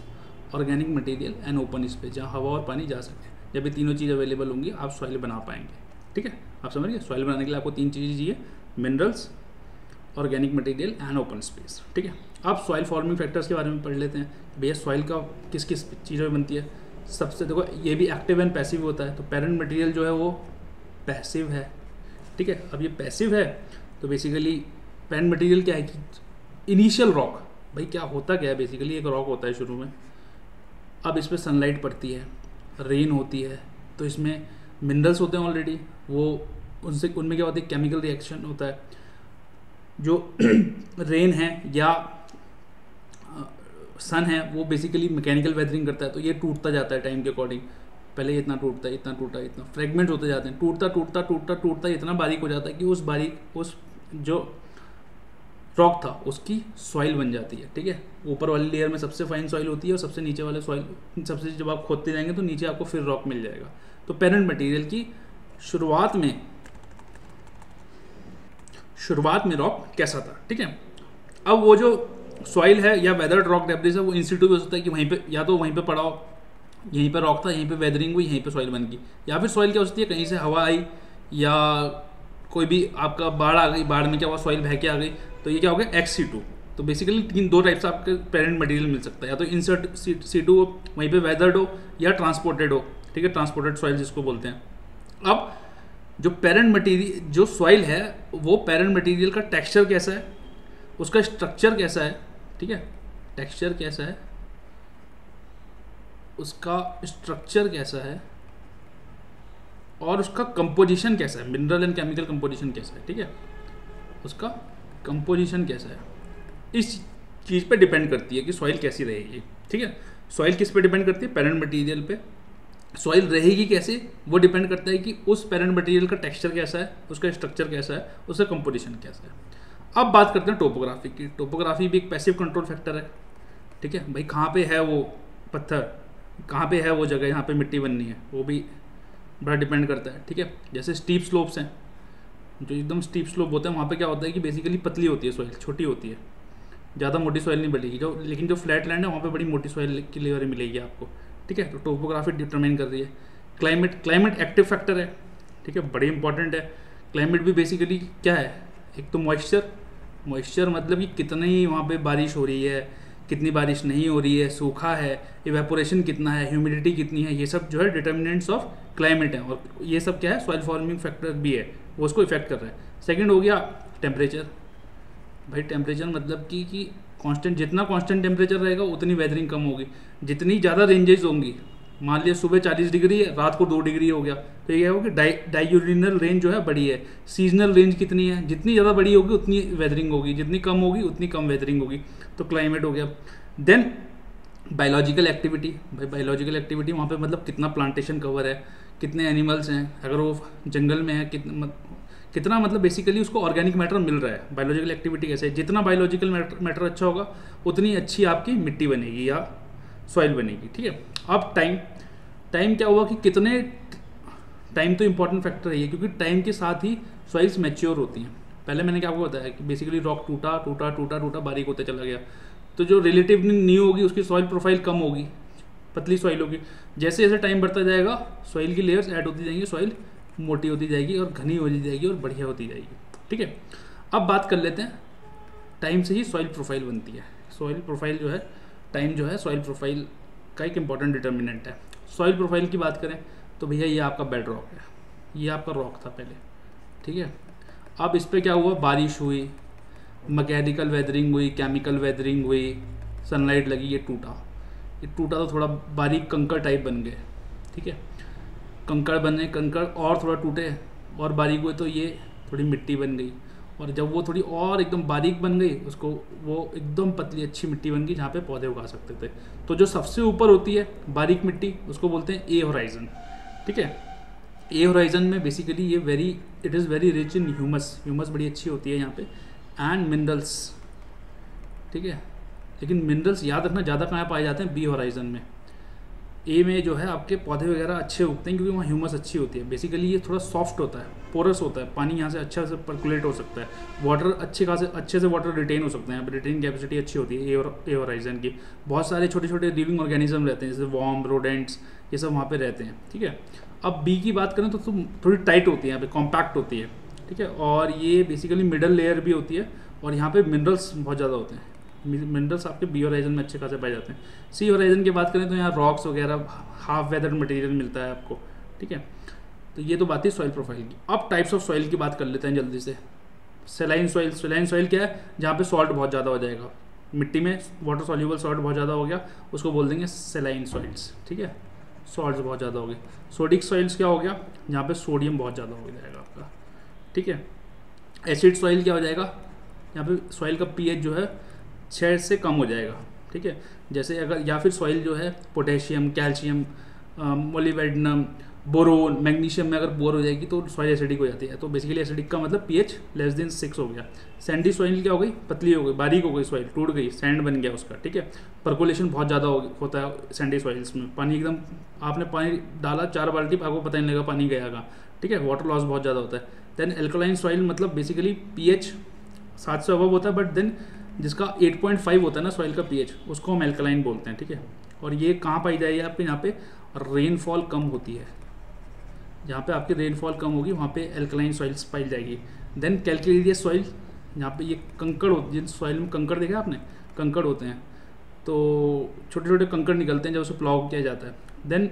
organic material and open space जहाँ हवा और पानी जा सके। जब ये तीनों चीज़ अवेलेबल होंगी, आप सॉइल बना पाएँगे। ठीक है? आप समझ गए? सॉइल बनाने के लिए आपको तीन चीज़ें चाहिए। Minerals organic material and open space ठीक है? आप सॉइल फॉर्मिंग फैक्टर्स के बारे में पढ़ लेते हैं। भैया सॉइल का किस किस चीज़ों में बनती है? सबसे देखो, ये भी एक्टिव एंड पैसिव होता है। तो पेरेंट मटेरियल जो है वो पैसिव है। ठीक है? अब ये पैसिव है तो बेसिकली पेरेंट मटेरियल क्या है कि इनिशियल रॉक भाई क्या होता क्या है? बेसिकली एक रॉक होता है शुरू में। अब इस पर सनलाइट पड़ती है रेन होती है तो इसमें मिनरल्स होते हैं ऑलरेडी वो उनसे, उनमें क्या होता है? केमिकल रिएक्शन होता है। जो <clears throat> रेन है या सन है, वो बेसिकली मैकेनिकल वेदरिंग करता है तो ये टूटता जाता है टाइम के अकॉर्डिंग पहले इतना टूटता है इतना टूटा इतना। फ्रेगमेंट होते जाते हैं। टूटता टूटता टूटता टूटता इतना बारीक हो जाता है कि उस बारीक, उस जो रॉक था, उसकी सॉइल बन जाती है, ठीक है? ऊपर वाली लेयर में सबसे फाइन सॉइल होती है और सबसे नीचे वाले सॉइल सबसे जब आप खोदते जाएँगे तो नीचे आपको फिर रॉक मिल जाएगा। तो पेरेंट मटेरियल की शुरुआत में शुरुआत में रॉक कैसा था, ठीक है? अब वो जो सॉइल है या वेदर रॉक डेब्रिज है, वो इंस्टीट्यूट हो सकता है कि वहीं पे, या तो वहीं पे पड़ाओ यहीं पर रॉक था, यहीं पे वेदरिंग हुई, यहीं पे सॉइल बन गई। या फिर सॉइल क्या हो सकती है? कहीं से हवा आई, या कोई भी आपका बाढ़ आ गई, बाढ़ में क्या हुआ सॉइल बह के आ गई तो ये क्या हो गया? एक्स सी टू तो बेसिकली तीन, दो टाइप से आपके पेरेंट मटेरियल मिल सकता है। या तो इंसर्ट सी टू हो, वहीं पे वेदर्ड हो, या ट्रांसपोर्टेड हो, ठीक है? ट्रांसपोर्टेड सॉइल जिसको बोलते हैं। अब जो पेरेंट मटेरियल जो सॉइल है, वो पेरेंट मटेरियल का टेक्सचर कैसा है? उसका स्ट्रक्चर कैसा है? ठीक है? टेक्सचर कैसा है? उसका स्ट्रक्चर कैसा है? और उसका कंपोजिशन कैसा है? मिनरल एंड केमिकल कंपोजिशन कैसा है? ठीक है? उसका कंपोजिशन कैसा है? इस चीज़ पे डिपेंड करती है कि सॉइल कैसी रहेगी। ठीक है? सॉइल किस पे डिपेंड करती है? पेरेंट मटेरियल पे। सॉइल रहेगी कैसे? वो डिपेंड करता है कि उस पेरेंट मटेरियल का टेक्सचर कैसा है, उसका स्ट्रक्चर कैसा है, उसका कंपोजिशन कैसा है। अब बात करते हैं टोपोग्राफी की। टोपोग्राफी भी एक पैसिव कंट्रोल फैक्टर है। ठीक है? भाई, कहाँ पे है वो पत्थर? कहाँ पे है वो जगह, यहाँ पे मिट्टी बननी है, वो भी बड़ा डिपेंड करता है, ठीक है? जैसे स्टीप स्लोप्स हैं, जो एकदम स्टीप स्लोप होते हैं, वहाँ पे क्या होता है कि बेसिकली पतली होती है सॉइल छोटी होती है। ज़्यादा मोटी सॉइल नहीं बनेगी, जो, लेकिन जो फ्लैट लैंड है, वहाँ पे बड़ी मोटी सॉइल की लेयर मिलेगी आपको, ठीक है? तो टोपोग्राफी डिटरमाइन कर रही है। क्लाइमेट क्लाइमेट एक्टिव फैक्टर है, ठीक है? बड़ी इंपॉर्टेंट है। क्लाइमेट भी बेसिकली क्या है? एक तो मॉइस्चर मॉइस्चर मतलब कि कितनी वहाँ पे बारिश हो रही है कितनी बारिश नहीं हो रही है, सूखा है इवेपोरेशन कितना है ह्यूमिडिटी कितनी है, ये सब जो है डिटर्मिनेंट्स ऑफ़ क्लाइमेट है। और ये सब क्या है? सॉइल फॉर्मिंग फैक्टर भी है, वो उसको इफ़ेक्ट कर रहा है। सेकेंड हो गया टेम्परेचर भाई टेम्परेचर मतलब कि कि कांस्टेंट जितना कांस्टेंट टेम्परेचर रहेगा, उतनी वेदरिंग कम होगी। जितनी ज़्यादा रेंजेज होंगी मान लिया सुबह 40 डिग्री है रात को दो डिग्री हो गया। तो ये होगा कि डाई डायूरिनल रेंज जो है बड़ी है। सीजनल रेंज कितनी है? जितनी ज़्यादा बड़ी होगी, उतनी वेदरिंग होगी। जितनी कम होगी, उतनी कम वेदरिंग होगी। तो क्लाइमेट हो गया। देन बायोलॉजिकल एक्टिविटी भाई बायोलॉजिकल एक्टिविटी वहाँ पे मतलब कितना प्लांटेशन कवर है, कितने एनिमल्स हैं, अगर वो जंगल में है कितना कितना मतलब बेसिकली उसको ऑर्गेनिक मैटर मिल रहा है। बायोलॉजिकल एक्टिविटी कैसे जितना बायोलॉजिकल मैटर अच्छा होगा, उतनी अच्छी आपकी मिट्टी बनेगी या सॉइल बनेगी, ठीक है? अब टाइम टाइम क्या हुआ कि कितने टाइम तो इंपॉर्टेंट फैक्टर है क्योंकि टाइम के साथ ही सॉइल्स मैच्योर होती हैं। पहले मैंने क्या आपको बताया कि बेसिकली रॉक टूटा टूटा टूटा टूटा, बारीक होते चला गया। तो जो रिलेटिवली न्यू होगी, उसकी सॉइल प्रोफ़ाइल कम होगी, पतली सॉइल होगी। जैसे जैसे टाइम बढ़ता जाएगा सॉइल की लेयर्स ऐड होती जाएँगी सॉइल मोटी होती जाएगी और घनी होती जाएगी और बढ़िया होती जाएगी, ठीक है? अब बात कर लेते हैं टाइम से ही सॉइल प्रोफ़ाइल बनती है। सॉइल प्रोफ़ाइल जो है टाइम जो है सॉइल प्रोफ़ाइल का एक इंपॉर्टेंट डिटर्मिनेंट है। सॉइल प्रोफ़ाइल की बात करें तो भैया ये आपका बेड रॉक है। ये आपका रॉक था पहले, ठीक है? अब इस पर क्या हुआ? बारिश हुई मैकेनिकल वेदरिंग हुई केमिकल वेदरिंग हुई सनलाइट लगी, ये टूटा। ये टूटा तो थोड़ा बारीक कंकड़ टाइप बन गए, ठीक है? कंकड़ बने, कंकड़ और थोड़ा टूटे और बारीक हुए तो ये थोड़ी मिट्टी बन गई। और जब वो थोड़ी और एकदम बारीक बन गई, उसको वो एकदम पतली अच्छी मिट्टी बन गई जहाँ पे पौधे उगा सकते थे। तो जो सबसे ऊपर होती है बारीक मिट्टी, उसको बोलते हैं ए होराइजन ठीक है? ए होराइजन में बेसिकली ये very it is very rich in humus humus बड़ी अच्छी होती है यहाँ पे एंड मिनरल्स ठीक है? लेकिन मिनरल्स याद रखना, ज़्यादा कहाँ पाए जाते हैं? बी होराइजन में। ए में जो है आपके पौधे वगैरह अच्छे उगते हैं क्योंकि वहाँ ह्यूमस अच्छी होती है। बेसिकली ये थोड़ा सॉफ्ट होता है पोरस होता है पानी यहाँ से अच्छा से परकुलेट हो सकता है। वाटर अच्छे खासे अच्छे से वाटर रिटेन हो सकते हैं रिटेन कैपेसिटी अच्छी होती है ए होराइजन की। बहुत सारे छोटे छोटे लिविंग ऑर्गेनिज्म रहते हैं जैसे वॉम रोडेंट्स ये सब वहाँ पर रहते हैं ठीक है? अब बी की बात करें तो, थोड़ी टाइट होती है यहाँ पर कॉम्पैक्ट होती है ठीक है? और ये बेसिकली मिडल लेयर भी होती है और यहाँ पे मिनरल्स बहुत ज़्यादा होते हैं। मिनरल्स आपके बी ओराइजन में अच्छे खासे पाए जाते हैं। सी होराइजन की बात करें तो यहाँ रॉक्स वगैरह हाफ़ वेदर मटेरियल मिलता है आपको, ठीक है? तो ये तो बात थी सॉइल प्रोफ़ाइल की। अब टाइप्स ऑफ़ सॉइल की बात कर लेते हैं जल्दी से। सेलाइन सॉइल सेलाइन सॉइल क्या है? जहाँ पे सॉल्ट बहुत ज़्यादा हो जाएगा। मिट्टी में वाटर सॉल्यूबल सॉल्ट बहुत ज़्यादा हो गया, उसको बोल देंगे सेलाइन सॉइल्स ठीक है? सॉल्ट बहुत ज़्यादा हो गए। सोडिक सॉइल्स क्या हो गया? जहाँ पे सोडियम बहुत ज़्यादा हो जाएगा आपका, ठीक है? एसिड सॉइल क्या हो जाएगा? यहाँ पे सॉइल का पीएच जो है छः से कम हो जाएगा, ठीक है? जैसे अगर, या फिर सॉइल जो है potassium calcium molybdenum boron magnesium में अगर बोर हो जाएगी तो सॉइल एसिडिक हो जाती है। तो बेसिकली एसिडिक का मतलब पीएच लेस देन सिक्स हो गया। सैंडी सॉइल क्या हो गई? पतली हो गई, बारीक हो गई सॉइल टूट गई सैंड बन गया उसका, ठीक है? परकुलेशन बहुत ज़्यादा हो, होता है सैंडी सॉइल्स में। पानी एकदम, आपने पानी डाला, चार बाल्टी, आपको पता नहीं लगा पानी गया ठीक है? वाटर लॉस बहुत ज़्यादा होता है। देन एल्कोलाइन सॉइल मतलब बेसिकली पी एच सात सौ होता है बट देन जिसका 8.5 होता है ना सॉइल का पीएच उसको हम एल्कलाइन बोलते हैं, ठीक है? और ये कहाँ पाई जाएगी आपके? यहाँ पे रेनफॉल कम होती है। जहाँ पे आपकी रेनफॉल कम होगी, वहाँ पे एल्कलाइन सॉइल्स पाई जाएगी। देन कैलकुलेरियस सॉइल यहाँ पे ये कंकड़ होती जिन सॉइल में कंकड़ देखा आपने? कंकड़ होते हैं। तो छोटे छोटे कंकड़ निकलते हैं जब उसे प्लाव किया जाता है। देन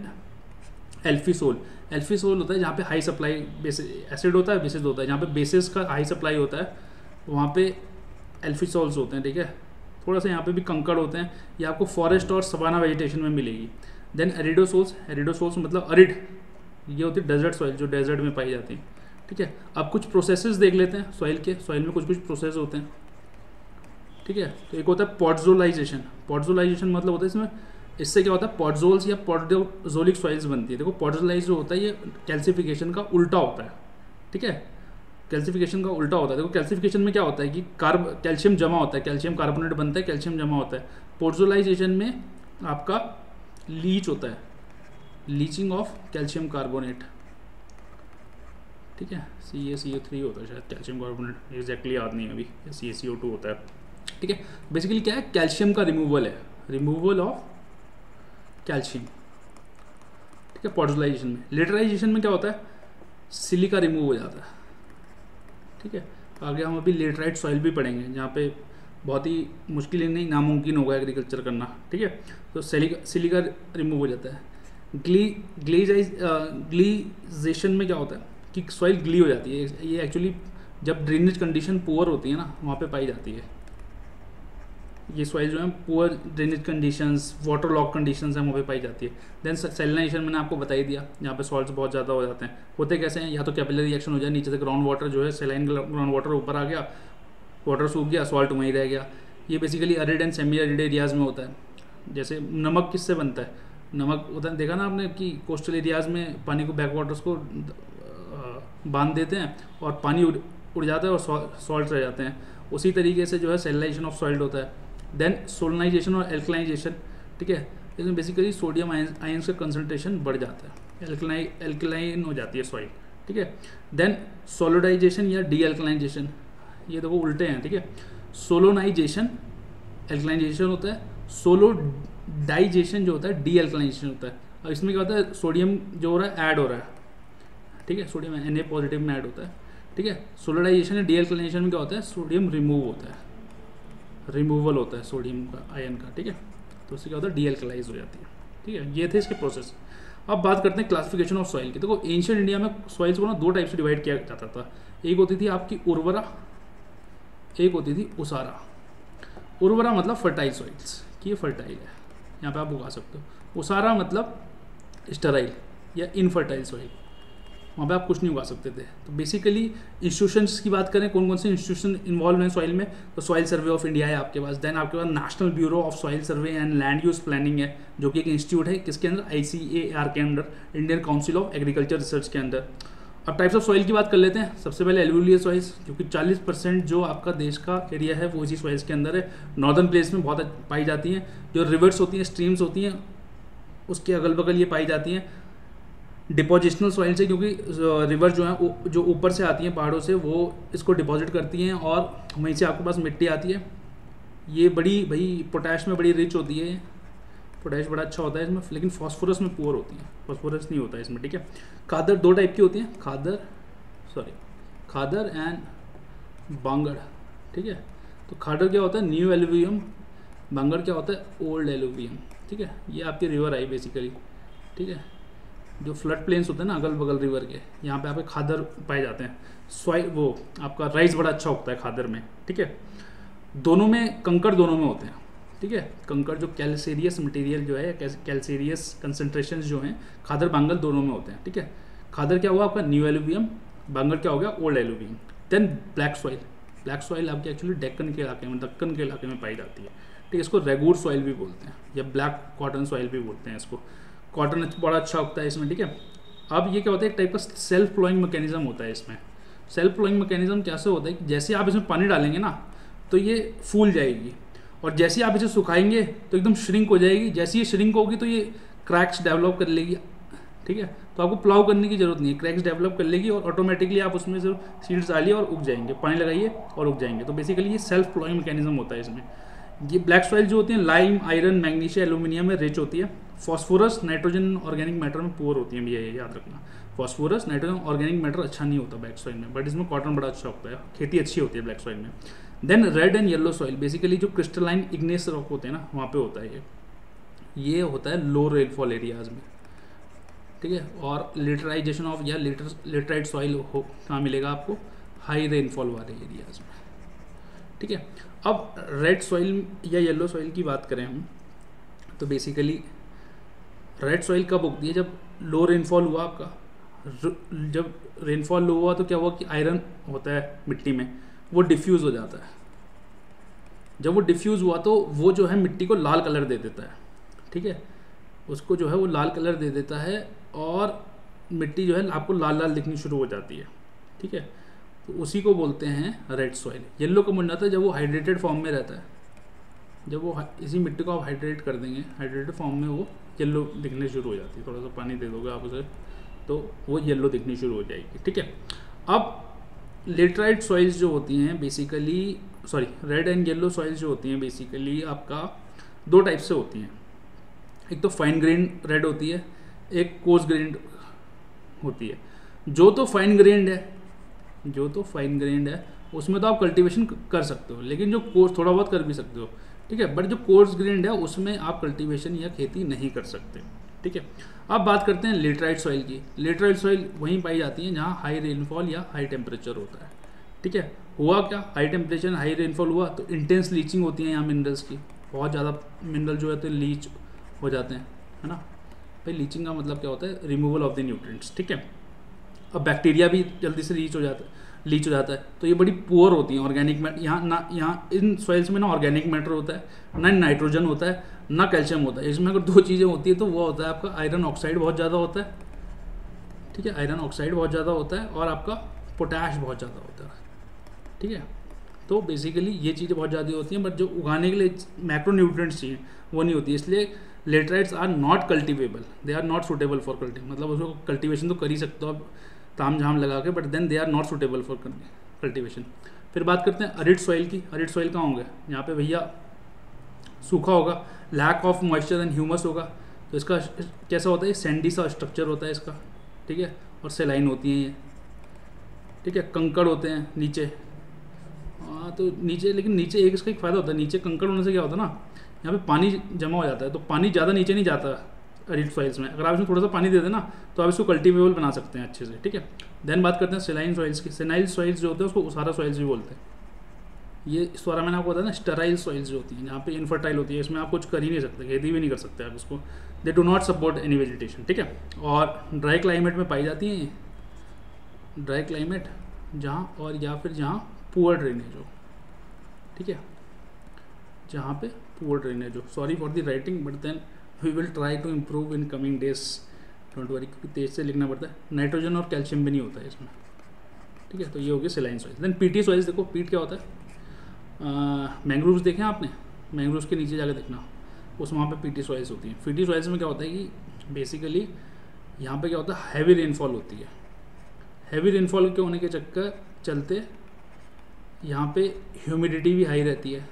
एल्फीसोल एल्फीसोल होता है जहाँ पे हाई सप्लाई बेसिस एसिड होता है बेसिस होता है। जहाँ पे बेसिस का हाई सप्लाई होता है, वहाँ पे एल्फिसॉल्स होते हैं, ठीक है? थोड़ा सा यहाँ पे भी कंकड़ होते हैं, ये आपको फॉरेस्ट और सवाना वेजिटेशन में मिलेगी। देन एरिडोसोल्स एरिडोसोल्स मतलब अरिड, ये होती है डेजर्ट सॉइल जो डेजर्ट में पाई जाती है, ठीक है? अब कुछ प्रोसेसेस देख लेते हैं सॉइल के सॉइल में कुछ कुछ प्रोसेस होते हैं, ठीक है? तो एक होता है पॉटजोलाइजेशन पॉटजोलाइजेशन मतलब होता है इसमें, इससे क्या होता है? पॉटजोल्स या पॉटजोलिक सॉइल्स बनती है। देखो पॉटजोलाइज जो होता है, ये कैल्सिफिकेशन का उल्टा होता है, ठीक है? कैल्सिफिकेशन का उल्टा होता है। देखो कैल्सिफिकेशन में क्या होता है कि कार्ब कैल्शियम जमा होता है। कैल्शियम कार्बोनेट बनता है कैल्शियम जमा होता है। पोर्जोलाइजेशन में आपका लीच होता है। लीचिंग ऑफ़ कैल्शियम कार्बोनेट ठीक है? सी ए सी ओ थ्री होता है शायद कैल्शियम कार्बोनेट एग्जैक्टली याद नहीं है अभी। सी ए सी ओ टू होता है। ठीक है? बेसिकली क्या है? कैल्शियम का रिमूवल है। रिमूवल ऑफ़ कैल्शियम ठीक है? पॉर्जोलाइजेशन में। लेटराइजेशन में क्या होता है? सिलिका रिमूव हो जाता है। ठीक है? आगे हम अभी लेटराइट सॉइल भी पढ़ेंगे, जहाँ पे बहुत ही मुश्किल ही नहीं, नामुमकिन होगा एग्रीकल्चर करना, ठीक है? तो सिलिका सिलिका रिमूव हो जाता है। ग्ली ग्लीजाइज ग्लीजेशन में क्या होता है कि सॉइल ग्ली हो जाती है। ये एक्चुअली जब ड्रेनेज कंडीशन पुअर होती है ना, वहाँ पे पाई जाती है। ये सॉइल जो है poor drainage conditions water logged conditions हैं वहाँ पे पाई जाती है। देन सेलिनाइजेशन मैंने आपको बता ही दिया यहाँ पे सॉल्ट्स बहुत ज़्यादा हो जाते हैं। होते कैसे हैं? या तो कैपिलरी रिएक्शन हो जाए, नीचे से ग्राउंड वाटर जो है सेलाइन ग्राउंड वाटर ऊपर आ गया वाटर सूख गया सॉल्ट वहीं रह गया। ये basically arid and semi arid areas में होता है। जैसे नमक किससे बनता है? नमक होता है, देखा ना आपने कि कोस्टल एरियाज़ में पानी को बैक वाटर्स को बाँध देते हैं और पानी उड़ उड़ जाता है और सॉल्ट रह जाते हैं। उसी तरीके से जो है सेलाइजेशन ऑफ़ सॉल्ट होता है। देन सोलनाइजेशन और एल्कलाइजेशन ठीक है? इसमें बेसिकली सोडियम आयंस का कंसनट्रेशन बढ़ जाता है। एल्कलाई एल्कलाइन हो जाती है सॉइल ठीक है? देन सोलोडाइजेशन या डी एल्कलाइजेशन ये देखो उल्टे हैं, ठीक है? सोलोनाइजेशन एल्कलाइजेशन होता है। सोलो डाइजेशन जो होता है डी एल्कलाइजेशन होता है। और इसमें क्या होता है? सोडियम जो हो रहा है ऐड हो रहा है। ठीक है? सोडियम एन ए पॉजिटिव में ऐड होता है। ठीक है? सोलोडाइजेशन या डी एल्कलाइजेशन में क्या होता है? सोडियम रिमूव होता है। रिमूवल होता है सोडियम का आयन का, ठीक है? तो उससे क्या होता है? डी एल्कलाइज हो जाती है, ठीक है? ये थे इसके प्रोसेस अब बात करते हैं क्लासिफिकेशन ऑफ़ सॉइल की। देखो एंशियंट इंडिया में सॉइल्स को ना दो टाइप से डिवाइड किया जाता था। एक होती थी आपकी उर्वरा, एक होती थी उसारा। उर्वरा मतलब फर्टाइल सॉइल्स कि ये फर्टाइल है। यहाँ पे आप उगा सकते हो। उसारा मतलब स्टराइल या इनफर्टाइल सॉइल वहाँ पे आप कुछ नहीं उगा सकते थे। तो बेसिकली इंस्टीट्यूशंस की बात करें कौन कौन से इंस्टीट्यूशन इन्वॉल्व हैं सॉइल में? तो सॉइल सर्वे ऑफ़ इंडिया है आपके पास। देन आपके पास national bureau of soil survey and land use planning है, जो कि एक इंस्टीट्यूट है, किसके अंदर? ICAR के अंदर Indian council of agriculture research के अंदर। अब टाइप्स ऑफ़ सॉइल की बात कर लेते हैं। सबसे पहले एलुलियर सॉइल्स क्योंकि 40 परसेंट जो आपका देश का एरिया है, वो इसी सॉइल्स के अंदर है। नॉर्दर्न प्लेस में बहुत पाई जाती हैं। जो रिवर्स होती हैं स्ट्रीम्स होती हैं, उसके अगल बगल ये पाई जाती हैं। डिपोजिशनल सॉइल से, क्योंकि रिवर जो है जो ऊपर से आती हैं पहाड़ों से, वो इसको डिपॉजिट करती हैं और वहीं से आपके पास मिट्टी आती है। ये बड़ी, भाई, पोटैश में बड़ी रिच होती है पोटैश बड़ा अच्छा होता है इसमें, लेकिन फॉस्फोरस में पुअर होती है। फॉस्फोरस नहीं होता है इसमें, ठीक है? खादर दो टाइप की होती हैं, खादर सॉरी खादर एंड बांगड़, ठीक है? तो खादर क्या होता है? न्यू एलुवियम बांगड़ क्या होता है? ओल्ड एलुवियम ठीक है? ये आपकी रिवर आई बेसिकली ठीक है? जो फ्लड प्लेन्स होते हैं ना अगल बगल रिवर के, यहाँ पे आपके खादर पाए जाते हैं। सॉइल वो आपका राइस बड़ा अच्छा उगता है खादर में, ठीक है? दोनों में, कंकर दोनों में होते हैं, ठीक है? कंकड़ जो कैल्सेरियस मटेरियल जो है कैल्सेरियस कंसनट्रेशन जो हैं, खादर बांगल दोनों में होते हैं, ठीक है? खादर क्या हुआ आपका? न्यू एलुवियम बांगल क्या हो गया? Old alluvium then black soil black soil आपके एक्चुअली डेक्कन के इलाके में दक्कन के इलाके में पाई जाती है, ठीक है? इसको रेगूर सॉइल भी बोलते हैं, या ब्लैक कॉटन सॉइल भी बोलते हैं इसको। कॉटन बड़ा अच्छा उगता है इसमें, ठीक है? अब ये क्या होता है, एक टाइप का सेल्फ फ्लोइंग मैकेनिज्म होता है इसमें। सेल्फ फ्लोइंग मैकेनिज्म कैसे होता है जैसे आप इसमें पानी डालेंगे ना तो ये फूल जाएगी। और जैसे आप इसे सुखाएँगे तो एकदम श्रिंक हो जाएगी। जैसे ये श्रिंक होगी तो ये क्रैक्स डेवलप कर लेगी, ठीक है? तो आपको प्लाव करने की ज़रूरत नहीं है। क्रैक्स डेवलप कर लेगी और ऑटोमेटिकली आप उसमें से सीड्स डालिए और उग जाएँगे। पानी लगाइए और उग जाएँगे। तो बेसिकली ये सेल्फ फ्लोइंग मैकेनिज्म होता है इसमें। ये ब्लैक सॉइल जो होती है लाइम आयरन मैग्नीशिया एलुमिनियम में रिच होती है। फॉस्फोरस नाइट्रोजन ऑर्गेनिक मैटर में पुअर होती है भैया, ये याद रखना। फॉस्फोरस नाइट्रोजन ऑर्गेनिक मैटर अच्छा नहीं होता ब्लैक सॉइल में बट इसमें कॉटन बड़ा अच्छा होता है, खेती अच्छी होती है ब्लैक सॉइल में। Then red and yellow soil basically जो क्रिस्टलाइन इग्नेस रॉक होते हैं ना, वहाँ पे होता है ये। ये होता है लो रेनफॉल एरियाज़ में, ठीक है? और लिटराइजेशन ऑफ़ या लिटर लिटराइड सॉइल हो, कहाँ मिलेगा आपको? हाई रेनफॉल वाले एरियाज़ में, ठीक है? अब रेड सॉइल या येलो सॉइल की बात करें हम तो बेसिकली रेड सॉइल कब उगती है? जब लो रेनफॉल हुआ आपका जब रेनफॉल लो हुआ तो क्या हुआ कि आयरन होता है मिट्टी में, वो डिफ्यूज़ हो जाता है। जब वो डिफ्यूज़ हुआ तो वो जो है मिट्टी को लाल कलर दे देता है, ठीक है? उसको जो है वो लाल कलर दे देता है और मिट्टी जो है आपको लाल लाल दिखनी शुरू हो जाती है, ठीक है? तो उसी को बोलते हैं रेड सॉइल येल्लो कब बन जाता है जब वो हाइड्रेटेड फॉर्म में रहता है। जब वो इसी मिट्टी को आप हाइड्रेट कर देंगे हाइड्रेटेड फॉर्म में वो येल्लो दिखने शुरू हो जाती है। थोड़ा सा पानी दे दोगे आप उसे तो वो येल्लो दिखनी शुरू हो जाएगी, ठीक है? अब लेटराइट सॉइल्स जो होती हैं basically sorry red and yellow soils जो होती हैं बेसिकली आपका दो टाइप से होती हैं। एक तो फाइन ग्रेन रेड होती है, एक कोर्स ग्रेन होती है। जो तो फाइन ग्रेन्ड है, जो तो फाइन ग्रेन्ड है, उसमें तो आप कल्टीवेशन कर सकते हो, लेकिन जो कोर्स थोड़ा बहुत कर भी सकते हो। ठीक है? बट जो कोर्स ग्रेंड है, उसमें आप कल्टीवेशन या खेती नहीं कर सकते। ठीक है? अब बात करते हैं लेटराइट सॉइल की। लेटराइट सॉइल वहीं पाई जाती है जहाँ हाई रेनफॉल या हाई टेम्परेचर होता है। ठीक है? हुआ क्या? हाई टेम्परेचर हाई रेनफॉल हुआ तो इंटेंस लीचिंग होती है यहाँ मिनरल्स की। बहुत ज़्यादा मिनरल जो है तो लीच हो जाते हैं, है ना? भाई लीचिंग का मतलब क्या होता है? रिमूवल ऑफ़ द न्यूट्रिएंट्स ठीक है? अब बैक्टीरिया भी जल्दी से लीच हो जाता है। लीच हो जाता है। तो ये बड़ी पुअर होती हैं ऑर्गेनिक मैटर यहाँ ना, यहाँ इन सॉइल्स में ना ऑर्गेनिक मैटर होता है, ना नाइट्रोजन होता है, ना कैल्शियम होता है। इसमें अगर दो चीज़ें होती है तो वो होता है आपका आयरन ऑक्साइड बहुत ज़्यादा होता है। ठीक है? आयरन ऑक्साइड बहुत ज़्यादा होता है और आपका पोटैश बहुत ज़्यादा होता है। ठीक है? तो बेसिकली ये चीज़ें बहुत ज़्यादा होती हैं बट जो उगाने के लिए मैक्रोन्यूट्रेंट्स चाहिए, वो नहीं होती। इसलिए laterites are not cultivable they are not suitable for cultivate मतलब उसको कल्टिवेशन तो कर ही सकते हो आप। ताम झाम लगा के but then they are not suitable for cultivation फिर बात करते हैं अरिड सॉइल की। अरिड सॉइल कहाँ होंगे? यहाँ पे भैया सूखा होगा lack of moisture and humus होगा। तो इसका कैसा होता है? सैंडी सा स्ट्रक्चर होता है इसका, ठीक है? और सेलाइन होती हैं ये। ठीक है? कंकड़ होते हैं नीचे। हाँ तो नीचे, लेकिन नीचे एक इसका एक फ़ायदा होता है। नीचे कंकड़ होने से क्या होता है ना, यहाँ पे पानी जमा हो जाता है। तो पानी ज़्यादा नीचे नहीं जाता। रिड सॉइल्स में। अगर आप इसमें थोड़ा सा पानी दे देना तो आप इसको कल्टिवेबल बना सकते हैं अच्छे से, ठीक है? देन बात करते हैं सेलाइन सॉइल्स की। सेनाइल सॉइल्स जो होते हैं, उसको उसारा सॉइल्स भी बोलते हैं। ये इस द्वारा मैंने आपको बताया ना स्टेराइल सॉइल्स जो होती हैं, यहाँ पे इनफर्टाइल होती है, इसमें आप कुछ कर ही नहीं सकते, खेती भी नहीं कर सकते आप इसको। They do not support any vegetation ठीक है? और ड्राई क्लाइमेट में पाई जाती हैं ड्राई क्लाइमेट जहाँ और या फिर जहाँ पुअर ड्रेनेज हो, ठीक है? जहाँ पे पुअर ड्रेनेज हो। Sorry for the writing but then we will try to improve in coming days don't worry क्योंकि तेज से लिखना पड़ता है। नाइट्रोजन और कैल्शियम भी नहीं होता है इसमें। ठीक है तो ये हो गया saline soils then peaty soils देखो पीट क्या होता है? मैंग्रोव्स देखे आपने? मैंग्रोव्स के नीचे जाकर देखना। उस वहाँ पे पीटी सॉइल्स होती हैं। पीटी सॉइल्स में क्या होता है कि बेसिकली यहाँ पे क्या होता है? हैवी रेनफॉल होती है। हैवी रेनफॉल के होने के चक्कर चलते यहाँ पे ह्यूमिडिटी भी हाई रहती है।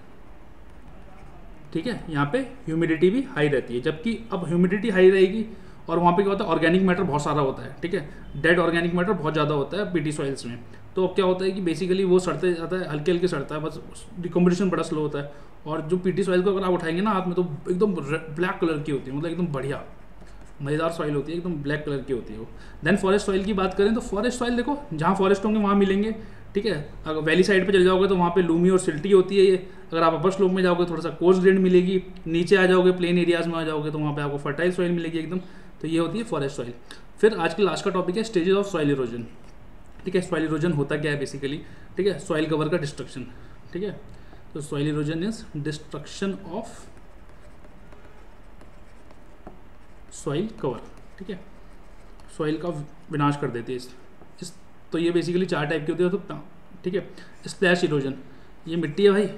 ठीक है? यहाँ पे ह्यूमिडिटी भी हाई रहती है, जबकि अब ह्यूमिडिटी हाई रहेगी और वहाँ पे क्या होता है? ऑर्गेनिक मैटर बहुत सारा होता है, ठीक है? डेड ऑर्गेनिक मैटर बहुत ज़्यादा होता है पीटी सॉइल्स में। तो अब क्या होता है कि बेसिकली वो सड़ते जाता है, हल्के हल्के सड़ता है, बस डिकम्पोजिशन बड़ा स्लो होता है। और जो पीटी सॉइल को अगर आप उठाएँगे ना हाथ में तो एकदम ब्लैक कलर की होती है मतलब एकदम बढ़िया। मज़ेदार सॉइल होती है, एकदम ब्लैक कलर की होती है वो। देन फॉरेस्ट सॉइल की बात करें तो फॉरेस्ट सॉइल देखो, जहाँ फॉरेस्ट होंगे, वहाँ मिलेंगे। ठीक है? अगर वैली साइड पे चले जाओगे तो वहाँ पे लूमी और सिल्टी होती है ये। अगर आप अपर स्लोप में जाओगे, थोड़ा सा कोर्स ग्रेड मिलेगी, नीचे आ जाओगे प्लेन एरियाज़ में आ जाओगे तो वहाँ पे आपको फर्टाइल सॉइल मिलेगी एकदम। तो ये होती है फॉरेस्ट सॉइल फिर आज के लास्ट का टॉपिक है स्टेजेस ऑफ़ सॉइल इरोजन ठीक है? सॉइल इरोजन होता क्या है बेसिकली ठीक है? सॉइल कवर का डिस्ट्रक्शन ठीक है? तो soil erosion is destruction of soil cover ठीक है? सॉइल का विनाश कर देती है तो ये बेसिकली चार टाइप की होती है तो ठीक है? स्प्लैश इरोजन ये मिट्टी है भाई।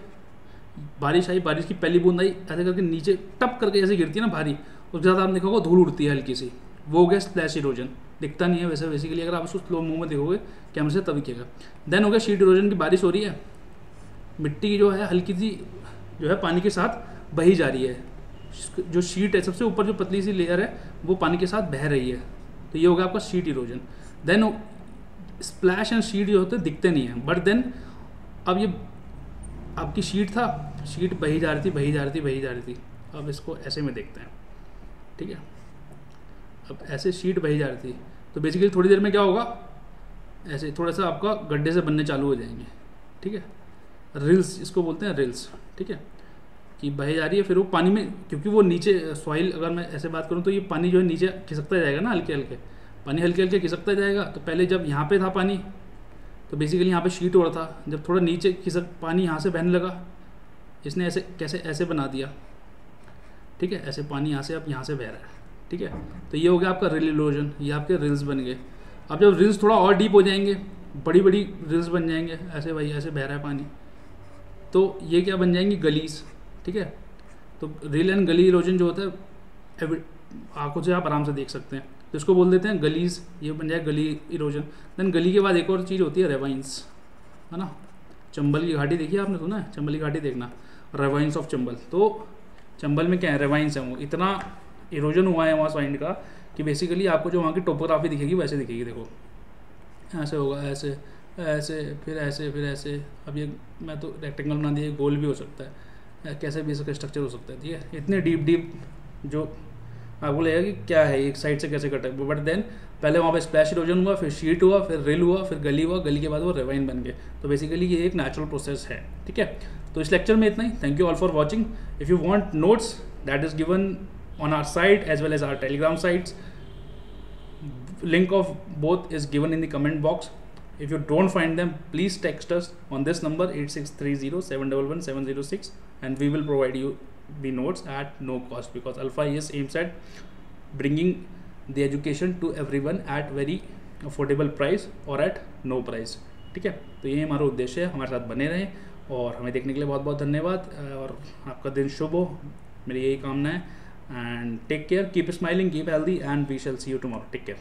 बारिश आई, बारिश की पहली बूंद आई, ऐसे करके नीचे टप करके जैसे गिरती है ना भारी, उसके साथ आप देखोगे धूल उड़ती है हल्की सी। वो हो गया स्प्लैश इरोजन दिखता नहीं है वैसे बेसिकली अगर आप उसको स्लो मूव में देखोगे कैमरे से तभी दिखेगा। देन हो गया शीट इरोजन की बारिश हो रही है। मिट्टी की जो है, हल्की सी जो है पानी के साथ बही जा रही है। जो शीट है, सबसे ऊपर जो पतली सी लेयर है, वो पानी के साथ बह रही है। तो ये हो गया आपका sheet erosion then splash and sheet जो होते दिखते नहीं हैं। बट देन अब ये, आपकी शीट था शीट बही जा रही थी, बही जा रही थी, बही जा रही थी। अब इसको ऐसे में देखते हैं। ठीक है? अब ऐसे शीट बही जा रही थी। तो बेसिकली थोड़ी देर में क्या होगा? ऐसे थोड़ा सा आपका गड्ढे से बनने चालू हो जाएँगे। ठीक है? रिल्स इसको बोलते हैं रिल्स ठीक है? कि बहे जा रही है, फिर वो पानी में, क्योंकि वो नीचे सॉइल अगर मैं ऐसे बात करूँ तो ये पानी जो है नीचे खिसकता जाएगा ना हल्के हल्के पानी हल्के हल्के खिसकता जाएगा तो पहले जब यहाँ पे था पानी तो बेसिकली यहाँ पे शीट रहा था। जब थोड़ा नीचे खिसक, पानी यहाँ से बहने लगा, इसने ऐसे, कैसे, ऐसे बना दिया। ठीक है, ऐसे पानी यहाँ से अब यहाँ से बह रहा है। ठीक है तो ये हो गया आपका रिल इलोजन ये आपके रिल्स बन गए। अब जब रिल्स थोड़ा और डीप हो जाएँगे बड़ी बड़ी रिल्स बन जाएँगे, ऐसे भाई, ऐसे बह रहा है पानी तो ये क्या बन जाएँगी? गलीस। ठीक है तो रिल एंड गली इरोजन जो होता है आँखों से आप आराम से देख सकते हैं। तो इसको बोल देते हैं गलीज, ये बन जाए गली इरोजन देन गली के बाद एक और चीज़ होती है रेवाइंस है ना? चंबल की घाटी देखी आपने? सुना है? चंबल की घाटी देखना. Ravines of Chambal. तो चंबल में क्या है? रेवाइंस है वो. इतना इरोजन हुआ है वहाँ साइंड का कि बेसिकली आपको जो वहाँ की टोपोग्राफी दिखेगी, वैसे दिखेगी, देखो. ऐसे होगा, ऐसे ऐसे, फिर ऐसे फिर ऐसे. अब ये, मैं तो रेक्टेंगल बना दिया गोल भी हो सकता है. कैसे भी इसका स्ट्रक्चर हो सकता है, ठीक है? इतने डीप डीप जो आपको लगेगा कि क्या है, एक साइड से कैसे कटा बट देन पहले वहाँ पे स्प्लैश इरोजन हुआ, फिर शीट हुआ, फिर रिल हुआ, फिर गली हुआ, गली के बाद वो रिवाइन बन गए तो बेसिकली ये एक नेचुरल प्रोसेस है, ठीक है? तो इस लेक्चर में इतना ही। Thank you all for watching if you want notes that is given on our site as well as our Telegram on our site as well as our telegram sites. Link of both is given in the comment box. If you don't find them, please text us on this number 8630 and we will provide you the notes at no cost because alpha is aims at bringing the education to everyone at very affordable price और at no price ठीक है तो ये हमारा उद्देश्य है हमारे साथ बने रहें और हमें देखने के लिए बहुत बहुत धन्यवाद और आपका दिन शुभ हो मेरी यही कामना है and take care keep smiling keep healthy and we shall see you tomorrow take care